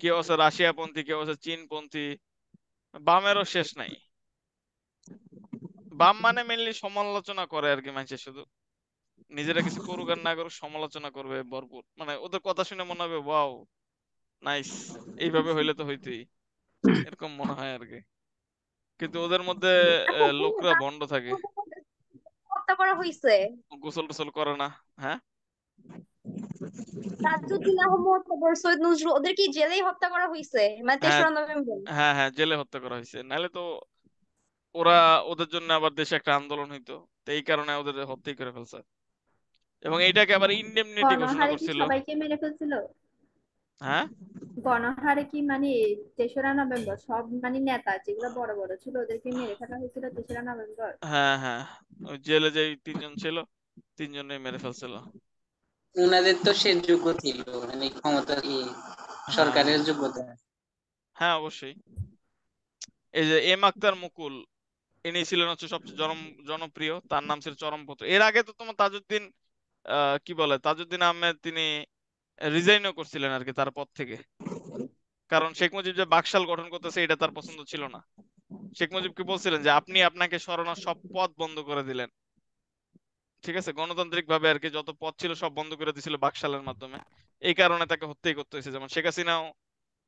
কেউ আছে রাশিয়াপন্থী, কেউ আছে চীনপন্থী। বামেরও শেষ নাই। বাম মানে মেনলি সমালোচনা করে আর কি মানুষের শুধু। নিজেরা কিছু করুক আর না করুক সমালোচনা করবে ভরপুর। মানে ওদের কথা শুনে মনে হবে, ওয়াও, নাইস। এইভাবে হইলে তো হইতেই। এরকম মনে হয় আর কি। কিন্তু ওদের মধ্যে লোকরা ভণ্ড থাকে। হত্যা করা হয়েছে গোসল টোসল করে না হ্যাঁ? তাজউদ্দিন আহমদ তারপর সৈয়দ নজরুল ওদের জেলেই হত্যা করা হয়েছে মানে হ্যাঁ। তেসরা নভেম্বর। হ্যাঁ হ্যাঁ জেলে হত্যা করা হয়েছে নাহলে তো ওরা ওদের জন্য আবার দেশে একটা আন্দোলন হইতো তো এই কারণে ওদের হত্যাই করে ফেলছে। এবং এইটাকে আবার ইন্ডেমনিটি ঘোষণা করছিল। সবাইকে মেরে ফেলছিল? হ্যাঁ? গণহারে কি মানে তেসরা নভেম্বর? সব মানে নেতা যেগুলো বড় বড় ছিল ওদেরকে মেরে ফেলা হয়েছিল তেসরা নভেম্বর। হ্যাঁ হ্যাঁ। ওই জেলে যে তিনজন ছিল তিনজনেই মেরে ফেলছিল। ওনাদের তো সে যোগ্য ছিল মানে ক্ষমতা হ্যাঁ সরকারের যোগ্যতা? হ্যাঁ অবশ্যই। এই যে এম আক্তার মুকুল ইনি ছিলেন হচ্ছে সবচেয়ে জন জনপ্রিয়। তার নাম ছিল চরমপত্র। এর আগে তো তোমার তাজউদ্দিন আহ, কি বলে? তাজউদ্দিন আহমেদ তিনি রিজাইনও করছিলেন আর কি তার পদ থেকে। কারণ শেখ মুজিব যে বাকশাল গঠন করতেছে, এটা তার পছন্দ ছিল না। শেখ মুজিবকে বলছিলেন যে, আপনি আপনাকে সরানোর সব পথ বন্ধ করে দিলেন। ঠিক আছে? গণতান্ত্রিক ভাবে আর কি যত পথ ছিল, সব বন্ধ করে দিয়েছিল বাকশালের মাধ্যমে। এই কারণে তাকে হত্যাই করতে হয়েছে। যেমন শেখ হাসিনাও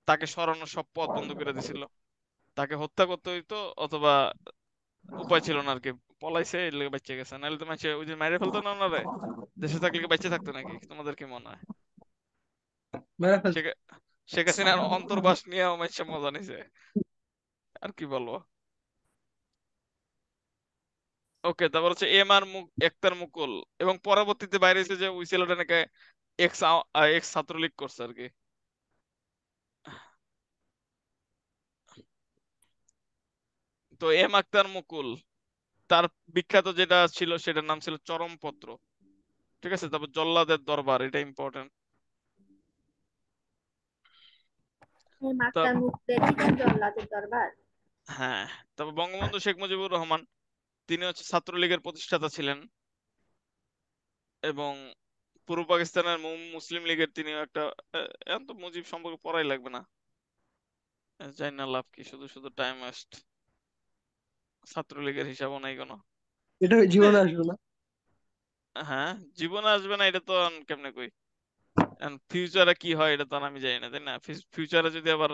তাকে সরানোর সব পথ বন্ধ করে দিছিল তাকে হত্যা করতে হইতো, অথবা উপায় ছিল না আর কি পলাইছে, এর লেগে বেঁচে গেছে। নাহলে তো মানুষে ওই যে মেরে ফেলতো না ওনারে? দেশে থাকলে কি বেঁচে থাকতো নাকি? তোমাদের কি মনে হয়? শেখ শেখ হাসিনার অন্তর্বাস নিয়েও মানুষে মজা নিছে। আর কি বলব? ওকে, তারপর হচ্ছে এম আর একতার মুকুল। এবং পরবর্তীতে বাইরে যে ওই ছেলেটা নাকি এক্স এক্স ছাত্রলীগ করছে আর কি। তো এম আক্তার মুকুল, তার বিখ্যাত যেটা ছিল, সেটার নাম ছিল চরমপত্র। ঠিক আছে? তারপর জল্লাদের দরবার, এটা ইম্পর্টেন্ট এই মাস্টার মুখলেরই জল্লাদের দরবার হ্যাঁ তবে বঙ্গবন্ধু শেখ মুজিবুর রহমান তিনি হচ্ছে ছাত্রলীগের প্রতিষ্ঠাতা ছিলেন। এবং পূর্ব পাকিস্তানের মুসলিম লীগের তিনিও একটা এখন তো মুজিব সম্পর্কে পড়াই লাগবে না। জানি না লাভ কি শুধু শুধু টাইম ওয়েস্ট ছাত্রলীগের হিসাবও নাই কোনো। এটা জীবনে আসবে না? হ্যাঁ জীবনে আসবে না এটা তো কেমনে কই? ফিউচারে কি হয় এটা তো আমি জানি না তাই না? ফিউচারে যদি আবার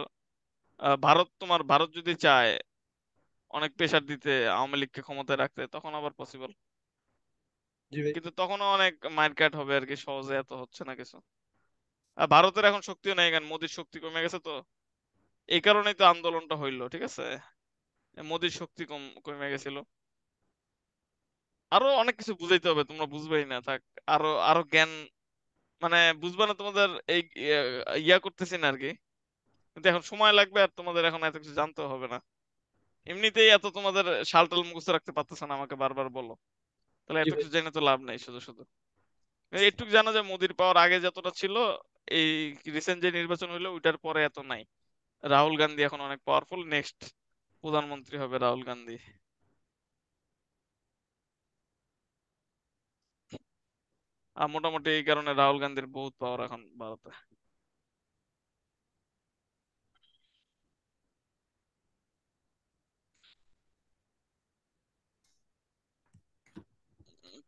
ভারত তোমার ভারত যদি চায় অনেক প্রেসার দিতে আওয়ামী লীগকে ক্ষমতায় রাখতে তখন আবার পসিবল কিন্তু তখনও অনেক মারকাট হবে আর কি সহজে এত হচ্ছে না কিছু। আর ভারতের এখন শক্তিও নেই কেন মোদির শক্তি কমে গেছে তো। এই কারণেই তো আন্দোলনটা হইল ঠিক আছে? মোদির শক্তি কম কমে গেছিল। আরও অনেক কিছু বুঝাইতে হবে তোমরা বুঝবেই না থাক। আরও আরও জ্ঞান মানে বুঝবে না তোমাদের এই ইয়া করতেছি না আর কি কিন্তু এখন সময় লাগবে আর তোমাদের এখন এত কিছু জানতে হবে না। এমনিতেই এত তোমাদের শালটাল মুখস্থ রাখতে পারতেছ না আমাকে বারবার বলো। তাহলে এত কিছু জেনে তো লাভ নেই শুধু শুধু। এইটুকু জানা যায় মোদির পাওয়ার আগে যতটা ছিল এই রিসেন্ট যে নির্বাচন হইল ওইটার পরে এত নাই। রাহুল গান্ধী এখন অনেক পাওয়ারফুল নেক্সট প্রধানমন্ত্রী হবে রাহুল গান্ধী। মোটামুটি এই কারণে রাহুল গান্ধীর বহুত পাওয়ার এখন ভারতে।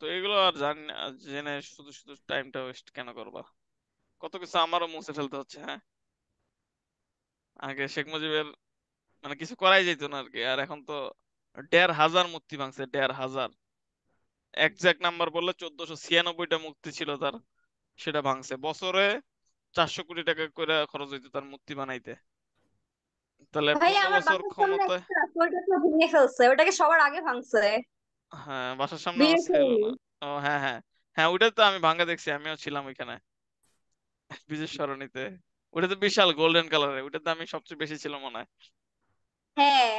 তো এগুলো আর জানি জেনে শুধু শুধু টাইমটা ওয়েস্ট কেন করবা? কত কিছু আমারও মুছে ফেলতে হচ্ছে হ্যাঁ? আগে শেখ মুজিবের মানে কিছু করাই যেত না আর কি আর এখন তো দেড় হাজার মূর্তি ভাঙছে, দেড় হাজার। একজ্যাক্ট নাম্বার বললে চোদ্দশো ছিয়ানব্বইটা মূর্তি ছিল তার। সেটা ভাঙছে। বছরে চারশো কোটি টাকা করে খরচ হইতো তার মূর্তি বানাইতে। তাহলে বছর ক্ষমতায় তো ভেঙে ফেলছে। ওটাকে সবার আগে ভাঙছে। হ্যাঁ বাসার সামনে ও হ্যাঁ হ্যাঁ। হ্যাঁ ওইটা তো আমি ভাঙা দেখছি। আমিও ছিলাম ওইখানে। বিজয় সরণিতে। ওটা তো বিশাল গোল্ডেন কালারের ওইটাতে আমি সবচেয়ে বেশি ছিল মনে হয়। হ্যাঁ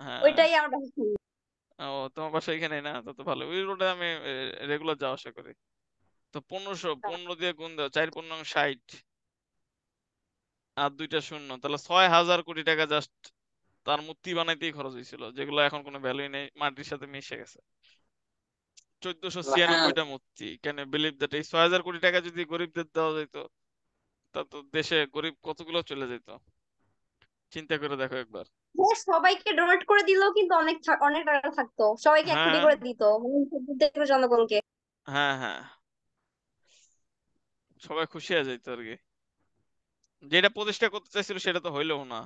হ্যাঁ। ওইটাই আমার ও তোমার বাসা এখানেই না? তো তো ভালো। ওই রোডে আমি রেগুলার যাওয়া আসা করি। তো পনেরোশো পনেরো দিয়ে গুণ দাও চার পনেরো ষাট। আর দুইটা শূন্য। তাহলে ছয় হাজার কোটি টাকা জাস্ট তার মূর্তি বানাইতেই খরচ হয়েছিল যেগুলো এখন কোনো ভ্যালুই নেই মাটির সাথে মিশে গেছে। চোদ্দশো ছিয়ানব্বইটা মূর্তি। ক্যান বিলিভ দ্যাট এই ছয় হাজার কোটি টাকা যদি গরিবদের দেওয়া যেত তা তো দেশে গরিব কতগুলো চলে যেত চিন্তা করে দেখো একবার। সবাইকে ডোনেট করে দিলেও কিন্তু অনেক অনেক টাকা থাকতো। সবাইকে এক কোটি হ্যাঁ। করে দিত। মানে জনগণকে। হ্যাঁ হ্যাঁ। সবাই খুশি হয়ে যেত আর কি। যেটা প্রতিষ্ঠা করতে চাইছিল সেটা তো হইলও না।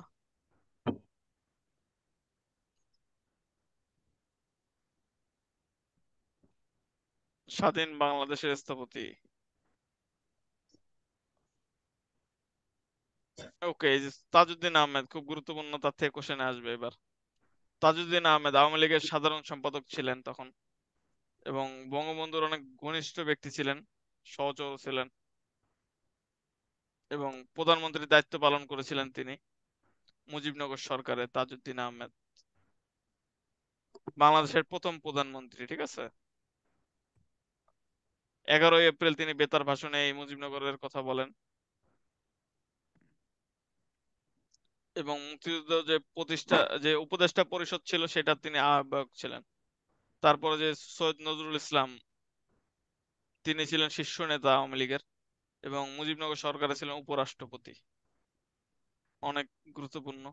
স্বাধীন বাংলাদেশের স্থপতি। ওকে তাজউদ্দিন আহমেদ, খুব গুরুত্বপূর্ণ তার থেকে কোশ্চেনে আসবে এবার। তাজউদ্দিন আহমেদ, আওয়ামী লীগের সাধারণ সম্পাদক ছিলেন তখন এবং বঙ্গবন্ধুর অনেক ঘনিষ্ঠ ব্যক্তি ছিলেন, সহচর ছিলেন এবং প্রধানমন্ত্রীর দায়িত্ব পালন করেছিলেন তিনি মুজিবনগর সরকারে তাজউদ্দিন আহমেদ। বাংলাদেশের প্রথম প্রধানমন্ত্রী, ঠিক আছে? এগারোই এপ্রিল তিনি বেতার ভাষণে এই মুজিবনগরের কথা বলেন। এবং মুক্তিযুদ্ধ যে প্রতিষ্ঠা, যে উপদেষ্টা পরিষদ ছিল সেটা তিনি আহ্বায়ক ছিলেন। তারপরে যে সৈয়দ নজরুল ইসলাম, তিনি ছিলেন শীর্ষ নেতা আওয়ামী লীগের এবং মুজিবনগর সরকারে ছিলেন উপরাষ্ট্রপতি। অনেক গুরুত্বপূর্ণ।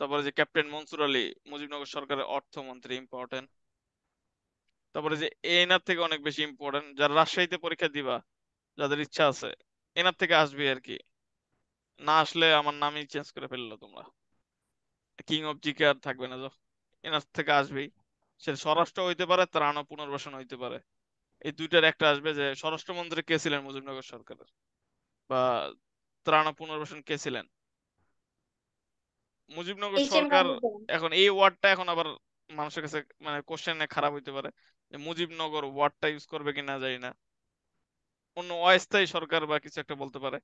তারপরে যে ক্যাপ্টেন মনসুর আলী, মুজিবনগর সরকারের অর্থমন্ত্রী ইম্পর্টেন্ট তারপরে যে এনার থেকে অনেক বেশি ইম্পর্টেন্ট যারা রাজশাহীতে পরীক্ষা দিবা, যাদের ইচ্ছা আছে এনার থেকে আসবে আর কি। না আসলে আমার নামই চেঞ্জ করে ফেলল তোমরা। কিং অফ জিকে আর থাকবে না তো এনার থেকে আসবেই। সেটা স্বরাষ্ট্র হইতে পারে ত্রাণ ও পুনর্বাসন হইতে পারে। এই দুইটার একটা আসবে যে স্বরাষ্ট্রমন্ত্রী কে ছিলেন মুজিবনগর সরকারের? বা ত্রাণ ও পুনর্বাসন কে ছিলেন? মুজিবনগর সরকার এখন এই ওয়ার্ডটা এখন আবার মানুষের কাছে মানে কোশ্চেনে খারাপ হইতে পারে। যে মুজিবনগর ওয়ার্ডটা ইউজ করবে কিনা জানি না। অন্য অস্থায়ী সরকার বা কিছু একটা বলতে পারে।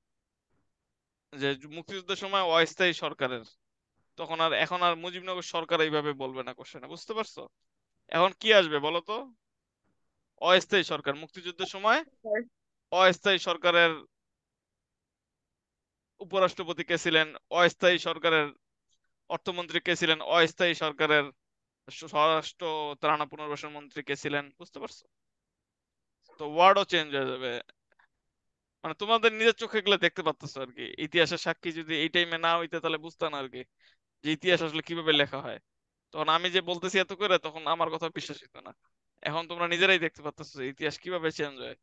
যে মুক্তিযুদ্ধের সময় অস্থায়ী সরকারের। তখন আর, এখন আর মুজিবনগর সরকার এইভাবে বলবে না কোশ্চেনে বুঝতে পারছ? এখন কি আসবে বলো তো? অস্থায়ী সরকার, মুক্তিযুদ্ধের সময় অস্থায়ী সরকারের উপরাষ্ট্রপতি কে ছিলেন, অস্থায়ী সরকারের অর্থমন্ত্রী কে ছিলেন, অস্থায়ী সরকারের স্বরাষ্ট্র ত্রাণ পুনর্বাসন মন্ত্রী কে ছিলেন, বুঝতে পারছ? তো ওয়ার্ডও চেঞ্জ হয়ে যাবে। মানে তোমাদের নিজের চোখে এগুলো দেখতে পাচ্ছ আর কি ইতিহাসের সাক্ষী যদি এই টাইমে না হইতে তাহলে বুঝতাম আর কি যে ইতিহাস আসলে কীভাবে লেখা হয়। তখন আমি যে বলতেছি এত করে, তখন আমার কথা বিশ্বাস হতো না। এখন তোমরা নিজেরাই দেখতে পাচ্ছ ইতিহাস কীভাবে চেঞ্জ হয়।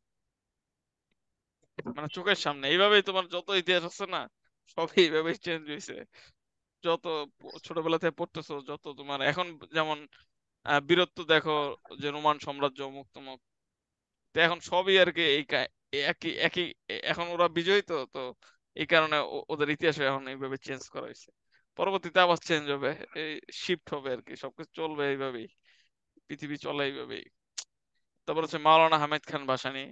মানে চোখের সামনে, এইভাবেই তোমার যত ইতিহাস আছে না সবই এইভাবেই চেঞ্জ হয়েছে যত ছোটবেলা থেকে পড়তেছো, যত তোমার এখন যেমন বীরত্ব দেখো যে রোমান সাম্রাজ্য তো এখন সবই আর কি এই একই একই এখন ওরা বিজয়ী তো তো এই কারণে ওদের ইতিহাস এখন এইভাবে চেঞ্জ করা হয়েছে। পরবর্তীতে আবার চেঞ্জ হবে, এই শিফট হবে আর কি সবকিছু চলবে এইভাবেই, পৃথিবী চলে এইভাবেই। তারপর হচ্ছে মাওলানা হামিদ খান ভাসানী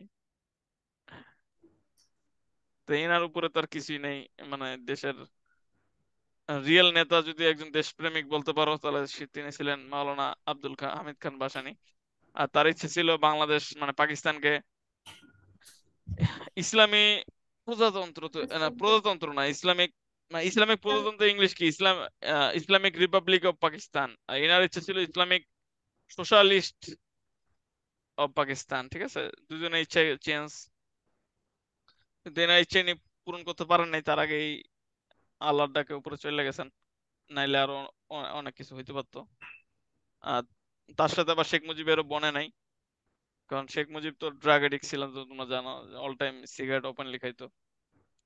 তো এনার উপরে তো আর কিছুই নেই মানে দেশের রিয়েল নেতা যদি একজন দেশপ্রেমিক বলতে পারো, তাহলে তিনি ছিলেন মাওলানা আব্দুল হামিদ খান ভাসানী আর তার ইচ্ছে ছিল বাংলাদেশ মানে পাকিস্তানকে ইসলামী প্রজাতন্ত্র না প্রজাতন্ত্র না ইসলামিক ইসলামিক প্রজাতন্ত্র ইংলিশ কি? ইসলাম ইসলামিক রিপাবলিক অফ পাকিস্তান। এনার ইচ্ছে ছিল ইসলামিক সোশ্যালিস্ট অফ পাকিস্তান ঠিক আছে? দুজনের ইচ্ছা চেঞ্জ কিন্তু এনার ইচ্ছে ইনি পূরণ করতে পারেন নাই তার আগেই আল্লাহর ডাকে উপরে চলে গেছেন। নাইলে আরও অনেক কিছু হইতে পারতো। আর তার সাথে আবার শেখ মুজিবেরও বনে নাই। কারণ শেখ মুজিব তো ড্রাগ এডিক্ট ছিলেন তো তোমরা জানো অল টাইম সিগারেট ওপেনলি খাইতো।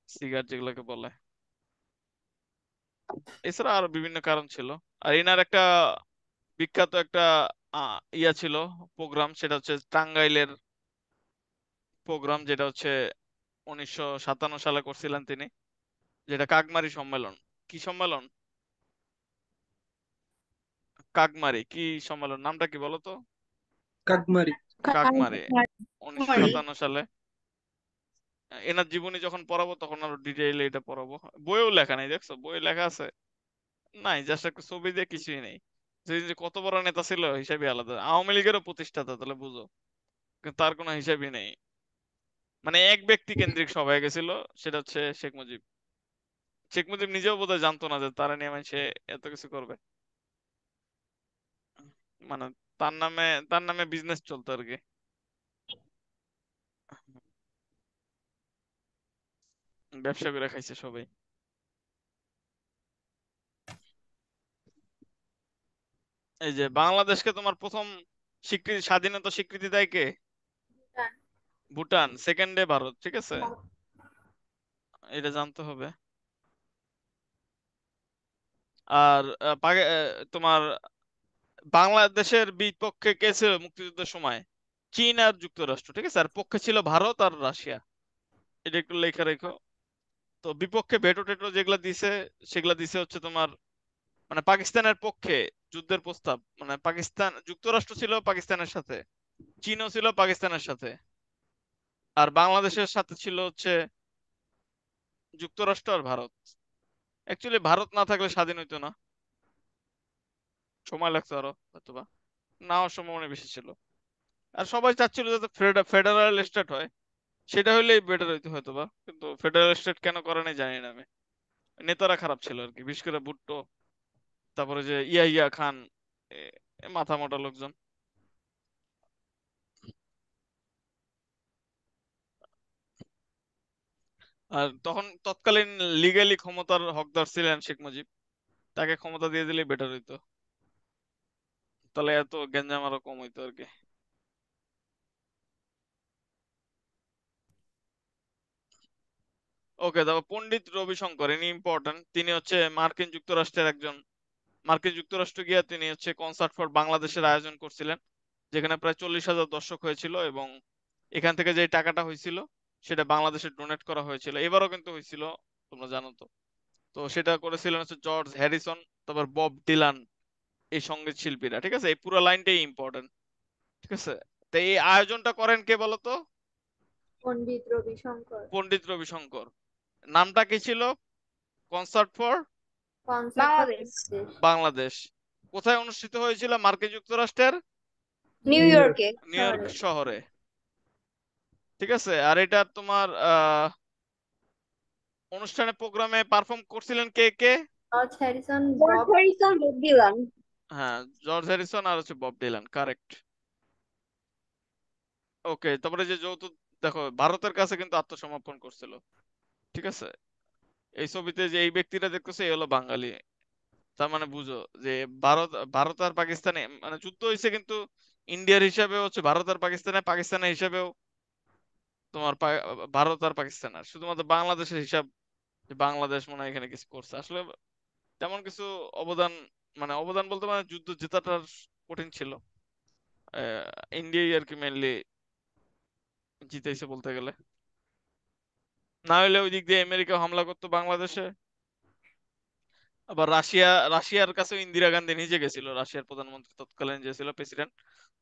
সিগারেট যেগুলোকে বলে। এছাড়া আরও বিভিন্ন কারণ ছিল। আর এনার একটা বিখ্যাত একটা ইয়া ছিল প্রোগ্রাম সেটা হচ্ছে টাঙ্গাইলের প্রোগ্রাম যেটা হচ্ছে উনিশশো সাতান্ন সালে করছিলেন তিনি, যেটা কাকমারি সম্মেলন। কি সম্মেলন? কাকমারি, কি সম্মেলন? নামটা কি বলতো তো? উনিশশো সাতান্ন সালে? এনার জীবনী যখন পড়াবো তখন আরও ডিটেইলে এটা পড়াবো। বইও লেখা নাই দেখছ? লেখা আছে। নাই জাস্ট একটা ছবি দিয়ে কিছুই নেই। যে কত বড় নেতা ছিল হিসাবই আলাদা। আওয়ামী লীগেরও প্রতিষ্ঠাতা তাহলে বুঝো। তার কোনো হিসাবই নেই। মানে এক ব্যক্তি কেন্দ্রিক সভায় গেছিল সেটা হচ্ছে শেখ মুজিব। শেখ মুজিব নিজেও বোধহয় জানতো না যে তারা নিয়ে সে এত কিছু করবে। মানে তার নামে তার নামে বিজনেস চলতো আর কি। ব্যবসা করে খাইছে সবাই। এই যে বাংলাদেশকে তোমার প্রথম স্বীকৃতি স্বাধীনতা স্বীকৃতি দেয় কে? ভুটান। সেকেন্ডে ভারত ঠিক আছে? এটা জানতে হবে। আর তোমার বাংলাদেশের বিপক্ষে কে ছিল মুক্তিযুদ্ধের সময় চীন আর যুক্তরাষ্ট্র, ঠিক আছে? আর পক্ষে ছিল ভারত আর রাশিয়া। এটা একটু লেখা রেখো। তো বিপক্ষে ভেটো টেটো যেগুলা দিছে, সেগুলা দিছে হচ্ছে তোমার মানে পাকিস্তানের পক্ষে যুদ্ধের প্রস্তাব। মানে পাকিস্তান, যুক্তরাষ্ট্র ছিল পাকিস্তানের সাথে, চীনও ছিল পাকিস্তানের সাথে। আর বাংলাদেশের সাথে ছিল হচ্ছে যুক্তরাষ্ট্র আর ভারত। অ্যাকচুয়ালি ভারত না থাকলে স্বাধীন হইতো না। সময় লাগতো আরও হয়তোবা। না হওয়ার সম্ভাবনা বেশি ছিল। আর সবাই চাচ্ছিল যাতে ফেডারেল স্টেট হয়। সেটা হইলেই বেটার হইতো হয়তোবা। কিন্তু ফেডারেল স্টেট কেন করে নাই জানি না আমি। নেতারা খারাপ ছিল আর কি, বিশেষ করে ভুট্টো, তারপরে যে ইয়া ইয়া খান মাথা মোটা লোকজন। আর তখন তৎকালীন লিগালি ক্ষমতার হকদার ছিলেন শেখ মুজিব। তাকে ক্ষমতা দিয়ে দিলে বেটার হইতো। তাহলে এত গ্যাঞ্জাম আরও কম হইতো আর কি। ওকে তারপর পণ্ডিত রবিশঙ্কর, ইনি ইম্পর্টেন্ট তিনি হচ্ছে মার্কিন যুক্তরাষ্ট্রের একজন মার্কিন যুক্তরাষ্ট্র গিয়ে তিনি হচ্ছে কনসার্ট ফর বাংলাদেশের আয়োজন করছিলেন, যেখানে প্রায় চল্লিশ হাজার দর্শক হয়েছিল এবং এখান থেকে যে টাকাটা হয়েছিল, সেটা বাংলাদেশে ডোনেট করা হয়েছিল। এবারও কিন্তু হয়েছিল, তোমরা জানো তো। তো সেটা করেছিলেন হচ্ছে জর্জ হ্যারিসন, তারপর বব ডিলান। এই সংগীত শিল্পীরা ঠিক আছে? এই পুরো লাইনটাই ইম্পর্টেন্ট ঠিক আছে? তো এই আয়োজনটা করেন কে বলতো? পণ্ডিত রবিশঙ্কর। পণ্ডিত রবিশঙ্কর। নামটা কি ছিল? Concert for? বাংলাদেশ। বাংলাদেশ। কোথায় অনুষ্ঠিত হয়েছিল মার্কিন যুক্তরাষ্ট্রের? নিউ ইয়র্কে। নিউ ইয়র্ক শহরে। ঠিক আছে? আর এটা তোমার আহ অনুষ্ঠানে প্রোগ্রামে পারফর্ম করছিলেন কে কে? George Harrison George Bob Harrison Bob Dylan. হ্যাঁ জর্জ হ্যারিসন আর হচ্ছে বব ডিলান কারেক্ট ওকে তারপরে যে যৌথ, দেখো, ভারতের কাছে কিন্তু আত্মসমর্পণ করছিল, ঠিক আছে? এই ছবিতে যে এই ব্যক্তিটা দেখতেছে, এই হলো বাঙালি। তার মানে বুঝো যে ভারত ভারত আর পাকিস্তানে মানে যুদ্ধ হয়েছে কিন্তু ইন্ডিয়ার হিসাবে হচ্ছে ভারত আর পাকিস্তানে পাকিস্তানের হিসাবেও তোমার ভারত আর পাকিস্তান আর, শুধুমাত্র বাংলাদেশের হিসাব বাংলাদেশ মনে হয় এখানে কিছু করছে। আসলে তেমন কিছু অবদান মানে অবদান বলতে মানে যুদ্ধ জেতাটার কঠিন ছিল। ইন্ডিয়াই আর কি মেনলি জিতেছে বলতে গেলে। না হলে ওই দিক দিয়ে আমেরিকা হামলা করতো বাংলাদেশে। আবার রাশিয়া, রাশিয়ার কাছে ইন্দিরা গান্ধী নিজে গেছিল। রাশিয়ার প্রধানমন্ত্রী তৎকালীন যে ছিল প্রেসিডেন্ট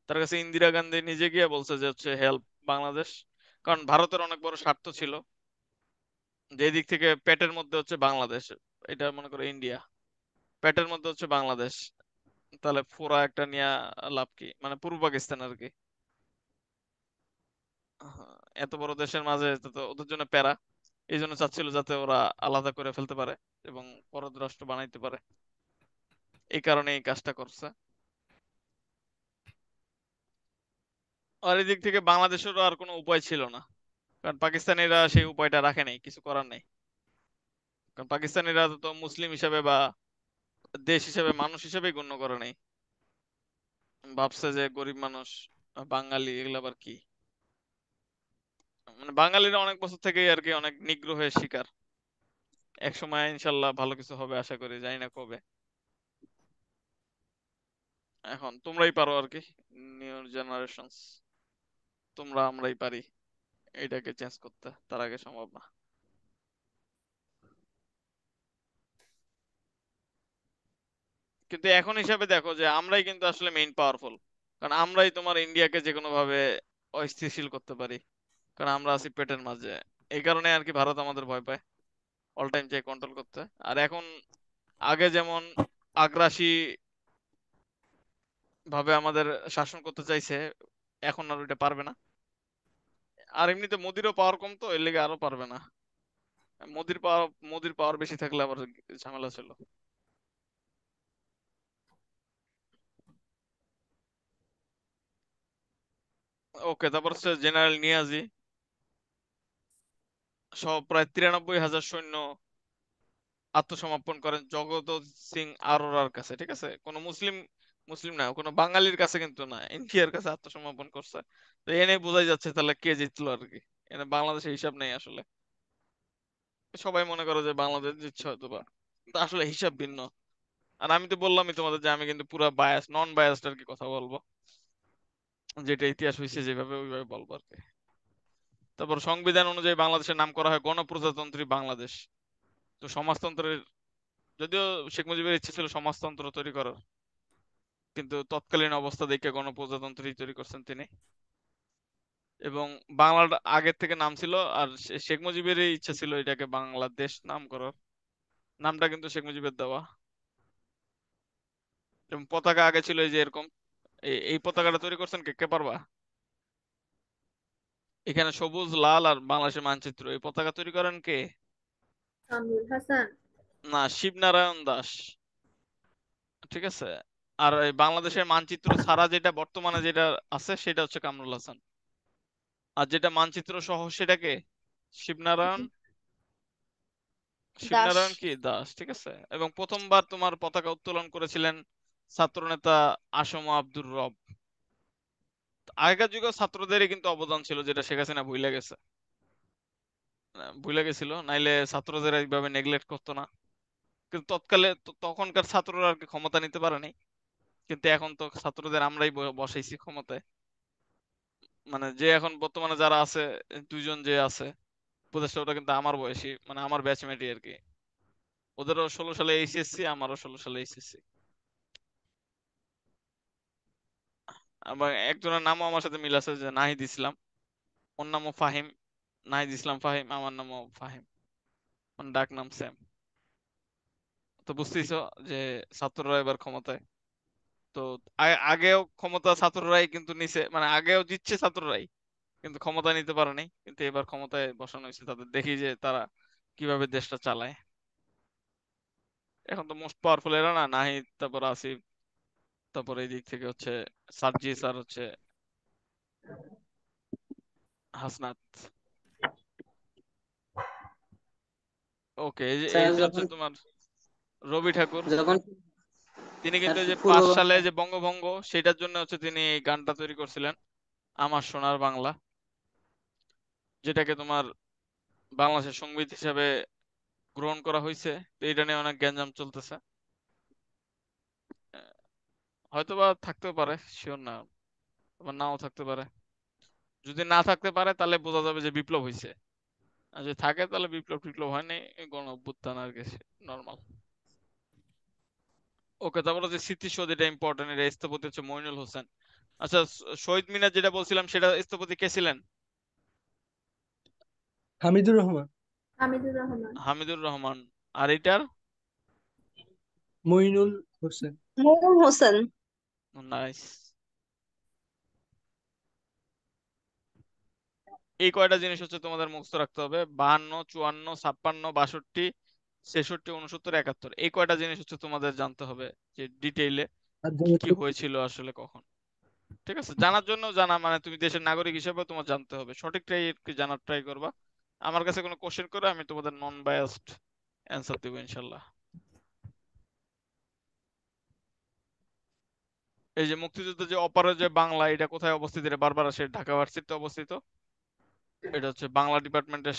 তার কাছে ইন্দিরা গান্ধী নিজে গিয়ে বলছে যে হচ্ছে হেল্প বাংলাদেশ। কারণ ভারতের অনেক বড় স্বার্থ ছিল। যে দিক থেকে পেটের মধ্যে হচ্ছে বাংলাদেশ। এটা মনে করো ইন্ডিয়া পেটের মধ্যে হচ্ছে বাংলাদেশ। তাহলে পুরা একটা নিয়ে লাভ কি? মানে পূর্ব পাকিস্তান আর কি। এত বড় দেশের মাঝে ওদের জন্য প্যারা। এই জন্য চাচ্ছিল যাতে ওরা আলাদা করে ফেলতে পারে এবং পররাষ্ট্র বানাইতে পারে। এই কারণে এই কাজটা করছে। আর এই দিক থেকে বাংলাদেশেরও আর কোনো উপায় ছিল না। কারণ পাকিস্তানিরা সেই উপায়টা রাখে নাই, কিছু করার নেই। কারণ পাকিস্তানিরা তো মুসলিম হিসাবে বা দেশ হিসাবে, মানুষ হিসাবেই গণ্য করে নাই। ভাবছে যে গরিব মানুষ, বাঙালি, এগুলো আবার কি? মানে বাঙালিরা অনেক বছর থেকেই আর কি অনেক নিগ্রহের শিকার। এক সময় ইনশাল্লাহ ভালো কিছু হবে আশা করি, জানি না কবে। এখন তোমরাই পারো আর কি নিউ জেনারেশনস তোমরা আমরাই পারি, এটাকে চেঞ্জ করতে, তার আগে সম্ভব না। কিন্তু এখন হিসাবে দেখো যে আমরাই কিন্তু আসলে মেইন পাওয়ারফুল কারণ আমরাই তোমার ইন্ডিয়াকে যে কোনো ভাবে অস্থিতিশীল করতে পারি। কারণ আমরা আছি পেটের মাঝে। এই কারণে আর কি ভারত আমাদের ভয় পায়। অল টাইম চাই কন্ট্রোল করতে। আর এখন আগে যেমন আগ্রাসী ভাবে আমাদের শাসন করতে চাইছে, এখন আর ওইটা পারবে না। আর এমনিতে মোদিরও পাওয়ার কম তো, এর লেগে আরও পারবে না। মোদির পাওয়ার মোদির পাওয়ার বেশি থাকলে আবার ঝামেলা ছিল। ওকে, তারপর হচ্ছে জেনারেল নিয়াজি সব প্রায় তিরানব্বই হাজার সৈন্য আত্মসমর্পণ করেন জগত সিং আরোরার কাছে, ঠিক আছে? কোনো মুসলিম মুসলিম না, কোনো বাঙালির কাছে কিন্তু না ইন্ডিয়ার কাছে আত্মসমর্পণ করছে। তো এনে বোঝাই যাচ্ছে তাহলে কে জিতলো আর কি। এনে বাংলাদেশে হিসাব নেই আসলে। সবাই মনে করে যে বাংলাদেশ জিতছে হয়তো বা আসলে হিসাব ভিন্ন। আর আমি তো বললামই তোমাদের যে আমি কিন্তু পুরো বায়াস নন বায়াসড আর কি কথা বলব। যেটা ইতিহাস হয়েছে যেভাবে ওইভাবে বলব আর কি। তারপর সংবিধান অনুযায়ী বাংলাদেশের নাম করা হয় গণপ্রজাতন্ত্রী বাংলাদেশ। তো সমাজতন্ত্রের, যদিও শেখ মুজিবের ইচ্ছে ছিল সমাজতন্ত্র তৈরি করার, কিন্তু তৎকালীন অবস্থা দেখে গণপ্রজাতন্ত্রী তৈরি করছেন তিনি। এবং বাংলার আগের থেকে নাম ছিল, আর শেখ মুজিবেরই ইচ্ছা ছিল এটাকে বাংলাদেশ নাম করার। নামটা কিন্তু শেখ মুজিবের দেওয়া। এবং পতাকা আগে ছিল এই যে এরকম এই পতাকাটা তৈরি করছেন কে? কে পারবা? এখানে সবুজ লাল আর বাংলাদেশের মানচিত্র। এই পতাকা তৈরি করেন কে? হাসান। না শিবনারায়ণ দাস। ঠিক আছে? আর এই বাংলাদেশের মানচিত্র ছাড়া যেটা বর্তমানে যেটা আছে সেটা হচ্ছে কামরুল হাসান। আর যেটা মানচিত্র সহ সেটাকে শিবনারায়ণ? শিবনারায়ণ কি? দাস। ঠিক আছে? এবং প্রথমবার তোমার পতাকা উত্তোলন করেছিলেন ছাত্রনেতা আসম আব্দুর রব। আগেকার যুগে ছাত্রদেরই কিন্তু অবদান ছিল, যেটা শেখ হাসিনা ভুলে গেছে। ভুলে গেছিল, নাইলে ছাত্রদের এইভাবে নেগলেক্ট করতো না। কিন্তু তৎকালে তখনকার ছাত্ররা আর কি ক্ষমতা নিতে পারেনি কিন্তু এখন তো ছাত্রদের আমরাই বসাইছি ক্ষমতায়। মানে যে এখন বর্তমানে যারা আছে, দুইজন যে আছে, উপদেষ্টা ওটা কিন্তু আমার বয়সী মানে আমার ব্যাচমেটই আর কি। ওদেরও ষোলো সালে এইচএসসি আমারও ষোলো সালে এইচএসসি আবার একজনের নামও আমার সাথে মিল আছে যে নাহিদ ইসলাম। ওর নামও ফাহিম, নাহিদ ইসলাম ফাহিম, আমার নামও ফাহিম। মানে ডাক নাম সেম তো বুঝতেইছো যে ছাত্ররা এবার ক্ষমতায়। তো আগেও ক্ষমতা ছাত্ররাই কিন্তু নিছে মানে আগেও জিতছে ছাত্ররাই, কিন্তু ক্ষমতা নিতে পারে নাই। কিন্তু এবার ক্ষমতায় বসানো হয়েছে। তাদের দেখি যে তারা কীভাবে দেশটা চালায়। এখন তো মোস্ট পাওয়ারফুল এরা না, নাহিদ, তারপর আসিফ তারপর এই দিক থেকে হচ্ছে সার্জিস আর হচ্ছে হাসনাত। ওকে এই যে স্যার হচ্ছে তোমার রবি ঠাকুর যখন তিনি কিন্তু যে পাঁচ সালে যে বঙ্গভঙ্গ সেটার জন্য হচ্ছে তিনি গানটা তৈরি করছিলেন আমার সোনার বাংলা। যেটাকে তোমার বাংলাদেশের সংগীত হিসাবে গ্রহণ করা হয়েছে তো এটা নিয়ে অনেক গ্যাঞ্জাম চলতেছে। হয়তোবা থাকতেও পারে শিওর না আবার নাও থাকতে পারে। যদি না থাকতে পারে তাহলে বোঝা যাবে যে বিপ্লব হয়েছে আর যদি থাকে তাহলে বিপ্লব টিপ্লব হয়নি গণ অভ্যুত্থান আর কি নর্মাল ওকে তারপরে যে স্মৃতিসৌধ এটা ইম্পর্টেন্ট এটা স্থপতি হচ্ছে মইনুল হোসেন। আচ্ছা শহীদ মিনার যেটা বলছিলাম সেটা স্থপতি কে ছিলেন? হামিদুর রহমান। হামিদুর রহমান। হামিদুর রহমান। আর এটার? মইনুল হোসেন। মোহন হোসেন। নাইস এই কয়টা জিনিস হচ্ছে তোমাদের মুখস্থ রাখতে হবে? বাহান্ন চুয়ান্ন ছাপ্পান্ন বাষট্টি ছেষট্টি উনসত্তর একাত্তর। এই কয়টা জিনিস হচ্ছে তোমাদের জানতে হবে যে ডিটেইলে কি হয়েছিল আসলে কখন। ঠিক আছে? জানার জন্য জানা মানে তুমি দেশের নাগরিক হিসেবে তোমার জানতে হবে। সঠিকটাই আর কি জানার ট্রাই করবা। আমার কাছে কোনো কোশ্চেন করে আমি তোমাদের নন বায়াসড অ্যান্সার দেবো ইনশাল্লাহ। এই যে মুক্তিযুদ্ধ যে অপরাজয় বাংলা এটা কোথায় অবস্থিত? এটা বারবার আসে ঢাকা ভার্সিটিতে অবস্থিত। এটা হচ্ছে বাংলা ডিপার্টমেন্টের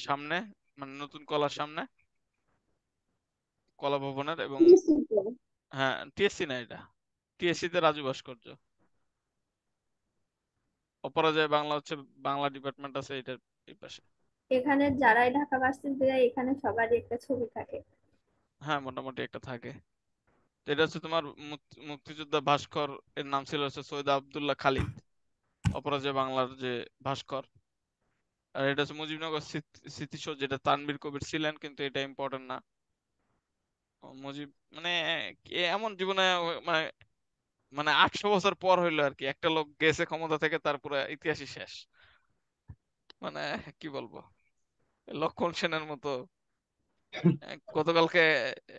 সামনে মানে নতুন কলার সামনে। কলা ভবনের এবং হ্যাঁ টিএসসি না এটা। টিএসসি তে রাজু ভাস্কর্য। অপরাজয় বাংলা হচ্ছে বাংলা ডিপার্টমেন্ট আছে এটার এই পাশে। এখানে যারাই ঢাকা ভার্সিটিতে যায় এখানে সবারই একটা ছবি থাকে। হ্যাঁ মোটামুটি একটা থাকে। এটা হচ্ছে তোমার মুক্তিযোদ্ধা ভাস্কর এর নাম ছিল হচ্ছে সৈয়দ আবদুল্লাহ খালিদ অপরাজয় বাংলার যে ভাস্কর। আর এটা হচ্ছে মুজিবনগর স্মৃতিসৌধ যেটা তানভীর কবির ছিলেন কিন্তু এটা ইম্পর্টেন্ট না। মুজিব মানে এমন জীবনে মানে মানে আটশো বছর পর হইল আর কি। একটা লোক গেছে ক্ষমতা থেকে তারপরে ইতিহাসই শেষ। মানে কি বলব? লক্ষণ সেনের মতো। গতকালকে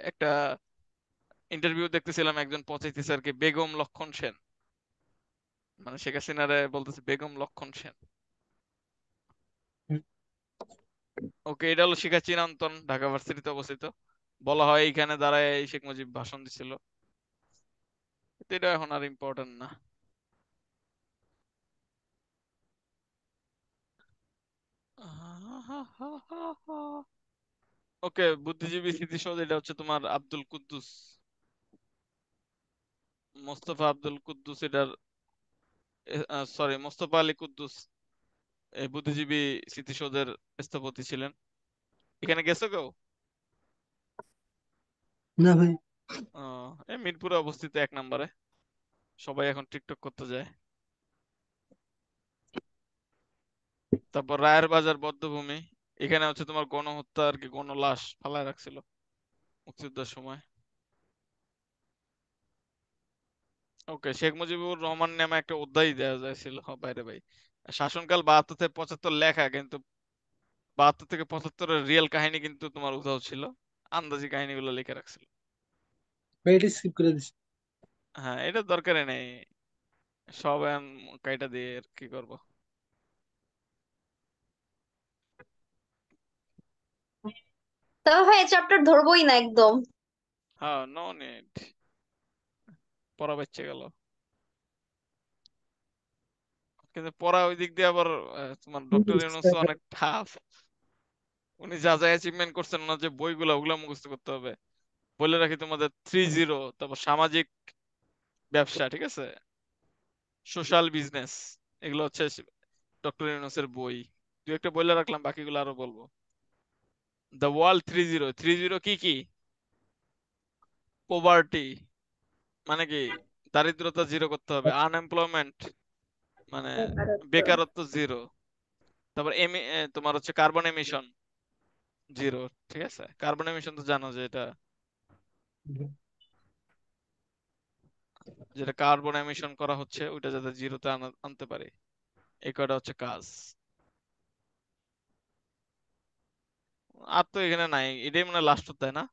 একটা ইন্টারভিউ দেখতেছিলাম একজন পচাইতেছে আর কি বেগম লক্ষণ সেন। মানে শেখ হাসিনারে বলতেছে বেগম লক্ষণ সেন। ওকে এটা হলো শিখা চিরন্তন ঢাকা ভার্সিটিতে অবস্থিত। বলা হয় এইখানে দাঁড়ায় এই শেখ মুজিব ভাষণ দিছিল। এটা এখন আর ইম্পর্টেন্ট না। ওকে বুদ্ধিজীবী স্মৃতিসৌধ এটা হচ্ছে তোমার আব্দুল কুদ্দুস। মোস্তফা আব্দুল কুদ্দুস এটার সরি মোস্তফা আলী কুদ্দুস এই বুদ্ধিজীবী স্মৃতিসৌধের স্থপতি ছিলেন। এখানে গেছো কেউ? না ভাই। এই মিরপুরে অবস্থিত এক নম্বরে। সবাই এখন টিকটক করতে যায়। তারপর রায়ের বাজার বধ্যভূমি এখানে হচ্ছে তোমার গণহত্যা আর কি গণলাশ ফালায় রাখছিল মুক্তিযুদ্ধের সময়। ওকে শেখ মুজিবুর রহমান নামে একটা অধ্যায় দেওয়া যাইছিল বাইরে ভাই। শাসনকাল বাহাত্তর থেকে পঁচাত্তর লেখা কিন্তু বাহাত্তর থেকে পঁচাত্তরের রিয়েল কাহিনী কিন্তু তোমার উধাও ছিল। আন্দাজি কাহিনীগুলো লিখে রাখছিল। এটা স্কিপ করে দিছি হ্যাঁ এটা দরকারই নেই। সব কাইটা দিয়ে আর কি করব। তবে ভাই চ্যাপ্টার ধরবোই না একদম। হ্যাঁ নো নিড পড়া বাচ্চা গেল। কিন্তু পড়া ওই দিক দিয়ে আবার তোমার ডক্টর ইউনূস অনেক টাফ উনি যা যা অ্যাচিভমেন্ট করছেন ওনার যে বইগুলো ওগুলো মুখস্থ করতে হবে। বলে রাখি তোমাদের থ্রি জিরো তারপর সামাজিক ব্যবসা ঠিক আছে? সোশ্যাল বিজনেস এগুলো হচ্ছে ডক্টর ইউনূসের বই। দু একটা বলে রাখলাম বাকিগুলো আরও বলব। The world three zero three zero কি কি? পোভার্টি মানে কি দারিদ্রতা জিরো করতে হবে আনএমপ্লয়মেন্ট মানে বেকারত্ব বেকারত্ব জিরো তারপর এমি তোমার হচ্ছে কার্বন এমিশন জিরো ঠিক আছে? কার্বন এমিশন তো জানো যে এটা যেটা কার্বন এমিশন করা হচ্ছে ওইটা যাতে জিরোতে আনতে পারে। এই কয়টা হচ্ছে কাজ। আর তো এখানে নাই এটাই মানে লাস্ট তাই না?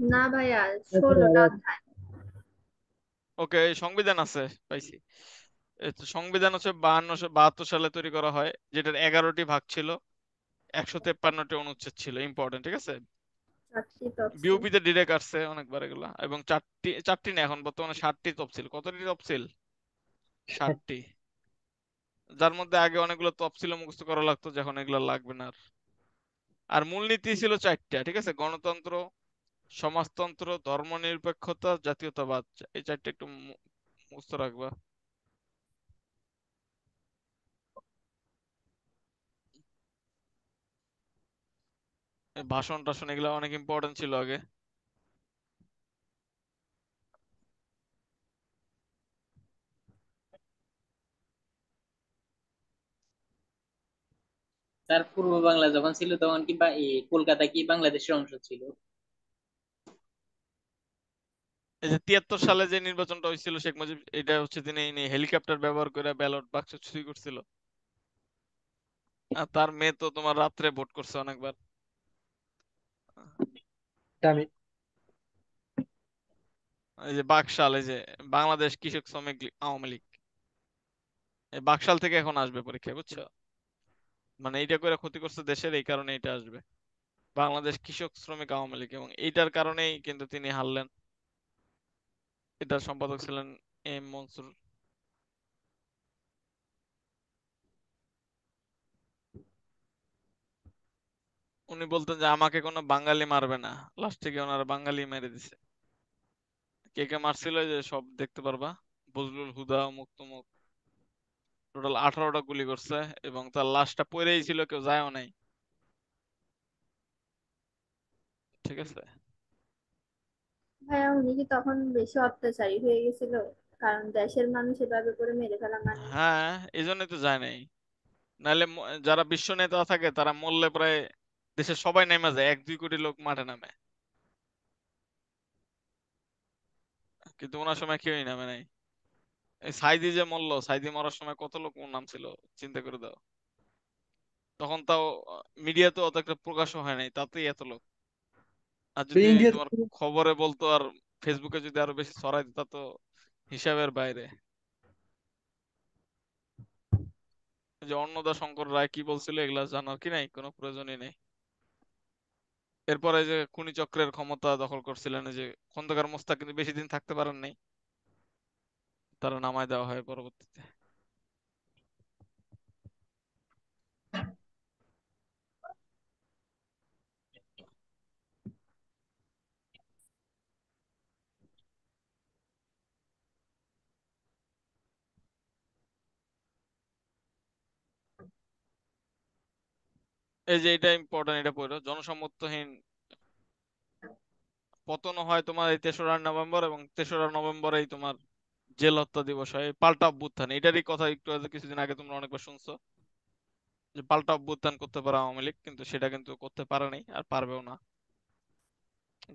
না ভাইয়া এরপরে ষোলোটা অধ্যায় ওকে সংবিধান আছে পাইছি। সংবিধান হচ্ছে বাহান্নশো বাহাত্তর সালে তৈরি করা হয় যেটার এগারোটি ভাগ ছিল একশো তেপ্পান্নটি অনুচ্ছেদ ছিল ইম্পর্টেন্ট ঠিক আছে? বিউপিতে ডিরেক্ট আসছে অনেকবার এগুলা এবং চারটি চারটি না এখন বর্তমানে ষাটটি তফসিল কতটি তফসিল ষাটটি। যার মধ্যে আগে অনেকগুলো তফসিল মুখস্থ করা লাগতো যখন এগুলো লাগবে না আর মূলনীতি ছিল চারটা ঠিক আছে? গণতন্ত্র সমাজতন্ত্র, ধর্মনিরপেক্ষতা, জাতীয়তাবাদ, এই চারটা একটু মু- মুখস্থ রাখবা। ভাষণ টাষণ এগুলো অনেক ইম্পর্টেন্ট ছিল আগে। তার পূর্ব বাংলা যখন ছিল তখন কি কলকাতা কি বাংলাদেশের অংশ ছিল? এই যে তিয়াত্তর সালে যে নির্বাচনটা হয়েছিল শেখ মুজিব এটা হচ্ছে তিনি হেলিকপ্টার ব্যবহার করে ব্যালট বাক্স চুরি করছিল। আর তার মেয়ে তো তোমার রাত্রে ভোট করছে অনেকবার। এই যে বাকশাল এই যে বাংলাদেশ কৃষক শ্রমিক আওয়ামী লীগ। এই বাকশাল থেকে এখন আসবে পরীক্ষায় বুঝছ? মানে এইটা করে ক্ষতি করছে দেশের এই কারণে এটা আসবে। বাংলাদেশ কৃষক শ্রমিক আওয়ামী লীগ এবং এইটার কারণেই কিন্তু তিনি হারলেন। এটার সম্পাদক ছিলেন এম মনসুর। উনি বলতেন যে, আমাকে কোনো বাঙালি মারবে না। লাস্টে গিয়ে ওনারা বাঙালি মেরে দিছে। কে কে মারছিল যে সব দেখতে পারবা? বজলুল হুদা, মুক্তমুখ। টোটাল আঠারোটা গুলি করছে এবং তার লাশটা পড়েই ছিল, কেউ যায়ও নাই। ঠিক আছে? ভাইয়া উনি কি তখন বেশি অত্যাচারী হয়ে গেছিল। কারণ দেশের মানুষ এভাবে করে মেরে ফেলা মানে হ্যাঁ এই জন্যই তো যায় নাই। নাহলে যারা বিশ্ব নেতা থাকে, তারা মরলে প্রায় দেশের সবাই নেমে যায়, এক দুই কোটি লোক মাঠে নামে। কিন্তু ওনার সময় কেউই নামে নাই। সাইদি যে মরলো, সাইদি মরার সময় কত লোক নামছিল চিন্তা করে দাও। তখন তাও মিডিয়াতে অত একটা প্রকাশও হয় নাই, তাতেই এত লোক। আর যদি তোমার খবরে বলতো আর ফেসবুকে যদি আরও বেশি ছড়াই দিত তো হিসাবের বাইরে। যে অন্নদা শঙ্কর রায় কি বলছিল এগুলা জানার কি নাই? কোনো প্রয়োজনই নেই। এরপরে যে খুনি চক্রের ক্ষমতা দখল করছিলেন যে খন্দকার মোস্তাক কিন্তু বেশি দিন থাকতে পারেন নাই। তারা নামায় দেওয়া হয় পরবর্তীতে। এই যে এটা ইম্পর্টেন্ট এটা পড়ো। জনসমর্থনহীন পতন হয় তোমার এই তেসরা নভেম্বর এবং তেসরা নভেম্বরেই তোমার জেল হত্যা দিবস হয়। পাল্টা অভ্যুত্থান এটারই কথা একটু কিছুদিন আগে তোমরা অনেকবার শুনছো যে পাল্টা অভ্যুত্থান করতে পারে আওয়ামী লীগ, কিন্তু সেটা কিন্তু করতে পারে নাই, আর পারবেও না।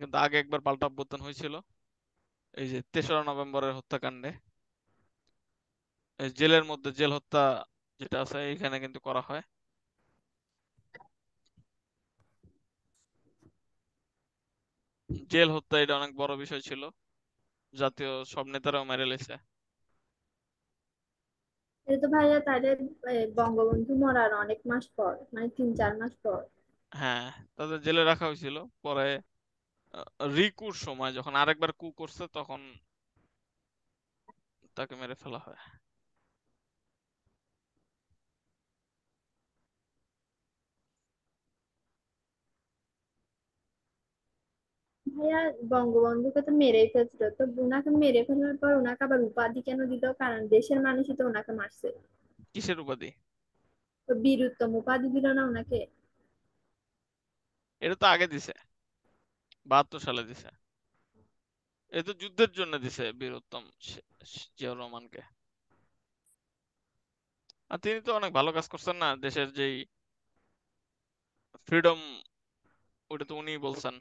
কিন্তু আগে একবার পাল্টা অভ্যুত্থান হয়েছিল, এই যে তেসরা নভেম্বরের হত্যাকাণ্ডে। জেলের মধ্যে জেল হত্যা যেটা আছে এখানে কিন্তু করা হয়। জেল হত্যা এটা অনেক বড় বিষয় ছিল। জাতীয় সব নেতারাও মেরে লেছে। এটা তো ভাইয়া তাহলে বঙ্গবন্ধু মরার অনেক মাস পর মানে তিন চার মাস পর। হ্যাঁ তাদের জেলে রাখা হয়েছিল। পরে রিকুর সময় যখন আরেকবার কু করছে তখন তাকে মেরে ফেলা হয়। ভাইয়া বঙ্গবন্ধুকে তো মেরেই ফেলছিল। তো উনাকে মেরে ফেলার পর উনাকে আবার উপাধি কেন দিল? কারণ দেশের মানুষই তো উনাকে মারছে। কিসের উপাধি? তো বীরুত্তম উপাধি দিল না উনাকে। এটা তো আগে দিছে। বাহাত্তর সালে দিছে। এটা তো যুদ্ধের জন্য দিছে বীরোত্তম শে- শে- জিয়াউর রহমানকে। আর তিনি তো অনেক ভালো কাজ করছেন না দেশের যেই ফ্রিডম ওটা তো উনি বলছেন।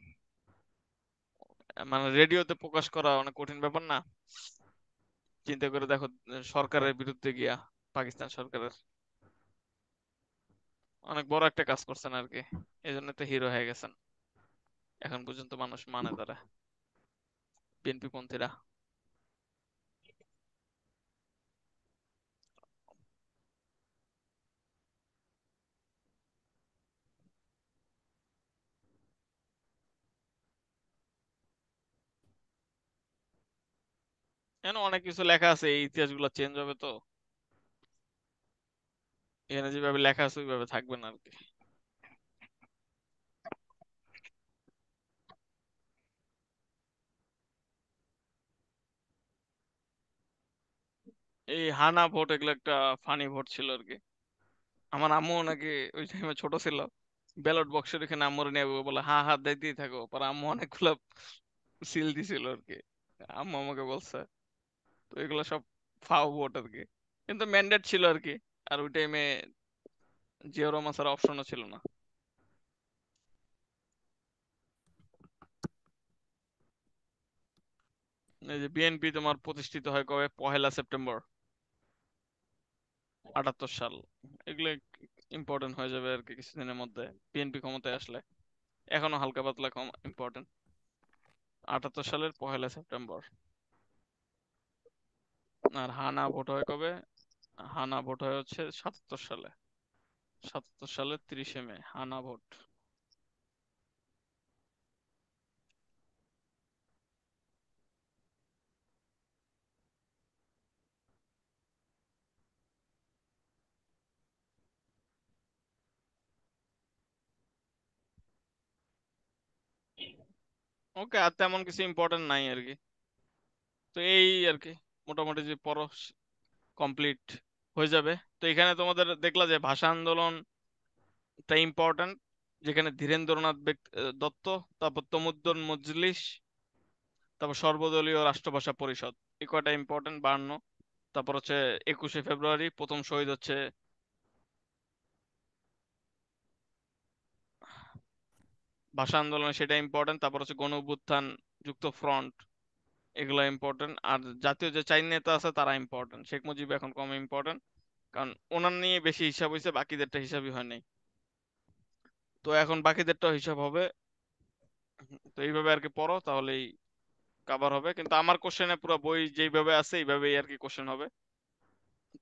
মানে রেডিওতে প্রকাশ করা অনেক কঠিন ব্যাপার না? চিন্তা করে দেখো, সরকারের বিরুদ্ধে গিয়া, পাকিস্তান সরকারের। অনেক বড় একটা কাজ করছেন আর কি। এই জন্য তো হিরো হয়ে গেছেন। এখন পর্যন্ত মানুষ মানে তারা। বিএনপি পন্থীরা। এখানে অনেক কিছু লেখা আছে? এই ইতিহাসগুলো চেঞ্জ হবে তো। এখানে যেভাবে লেখা আছে, ওইভাবে থাকবে না আর কি। এই হানা ভোট এগুলো একটা ফানি ভোট ছিল আর কি। আমার আম্মু নাকি ওই টাইমে ছোট ছিল। ব্যালট বক্সের এখানে আম্মুর নিয়ে বলে, হা হা দিতেই থাকো। পরে আম্মু অনেকগুলো সিল দিছিল আর কি। আম্মু আমাকে বলছে তো এগুলো সব ফাও ভোট আর কি। কিন্তু ম্যান্ডেট ছিল আর কি, আর ওই টাইমে জিও রহমান ছাড়া অপশনও ছিল না। এই যে বিএনপি তোমার প্রতিষ্ঠিত হয় কবে? পহেলা সেপ্টেম্বর। আটাত্তর সাল। এগুলো ইম্পর্টেন্ট হয়ে যাবে আর কি কিছুদিনের মধ্যে। বিএনপি ক্ষমতায় আসলে। এখনও হালকা পাতলা কম ইম্পর্টেন্ট আটাত্তর সালের পহেলা সেপ্টেম্বর। আর হানা ভোট হয় কবে? হানা ভোট হয় হচ্ছে সাতাত্তর সালে। সাতাত্তর সালে তিরিশে মে, হানা ভোট। ওকে, আর তেমন কিছু ইম্পর্টেন্ট নাই আর কি। তো এই আর কি। মোটামুটি যে পড়ো কমপ্লিট হয়ে যাবে। তো এখানে তোমাদের দেখলা যে ভাষা আন্দোলনটা ইম্পর্টেন্ট যেখানে ধীরেন্দ্রনাথ দত্ত, তারপর তমুদ্দন মজলিস, তারপর সর্বদলীয় রাষ্ট্রভাষা পরিষদ, এই কয়টা ইম্পর্টেন্ট বাহান্ন তারপর হচ্ছে একুশে ফেব্রুয়ারি, প্রথম শহীদ হচ্ছে ভাষা আন্দোলন সেটা ইম্পর্টেন্ট তারপর হচ্ছে গণ যুক্ত ফ্রন্ট এগুলো ইম্পর্টেন্ট আর জাতীয় যে চাইন নেতা আছে তারা ইম্পর্টেন্ট শেখ মুজিব এখন কম ইম্পর্টেন্ট কারণ ওনার নিয়ে বেশি হিসাব হয়েছে বাকিদেরটা হিসাবই হয় নাই। তো এখন বাকিদেরটাও হিসাব হবে। তো এইভাবে আর কি পড়ো, তাহলেই কাভার হবে। কিন্তু আমার কোশ্চেনে পুরো বই যেইভাবে আছে, এইভাবেই আর কি কোশ্চেন হবে।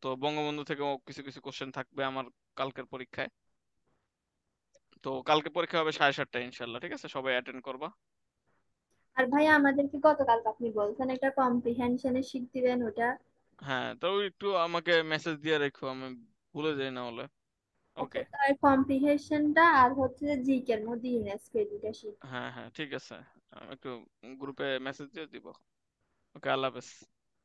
তো বঙ্গবন্ধু থেকেও কিছু কিছু কোশ্চেন থাকবে আমার কালকের পরীক্ষায়। তো কালকে পরীক্ষা হবে সাড়ে সাতটায় ইনশাল্লাহ, ঠিক আছে? সবাই অ্যাটেন্ড করবা। আর ভাইয়া আমাদেরকে গতকাল আপনি বলছেন একটা কম্প্রিহেনশনের শিট দিবেন ওটা। হ্যাঁ তো একটু আমাকে মেসেজ দিয়ে রেখো আমি ভুলে যাই না হলে। ওকে তাই কম্প্রিহেনশনটা আর হচ্ছে জিকে এর মধ্যে ইনএস ক্রেডিটটা শিট হ্যাঁ হ্যাঁ ঠিক আছে। আমি একটু গ্রুপে মেসেজ দিয়ে দিব। ওকে আল্লাহ হাফেজ।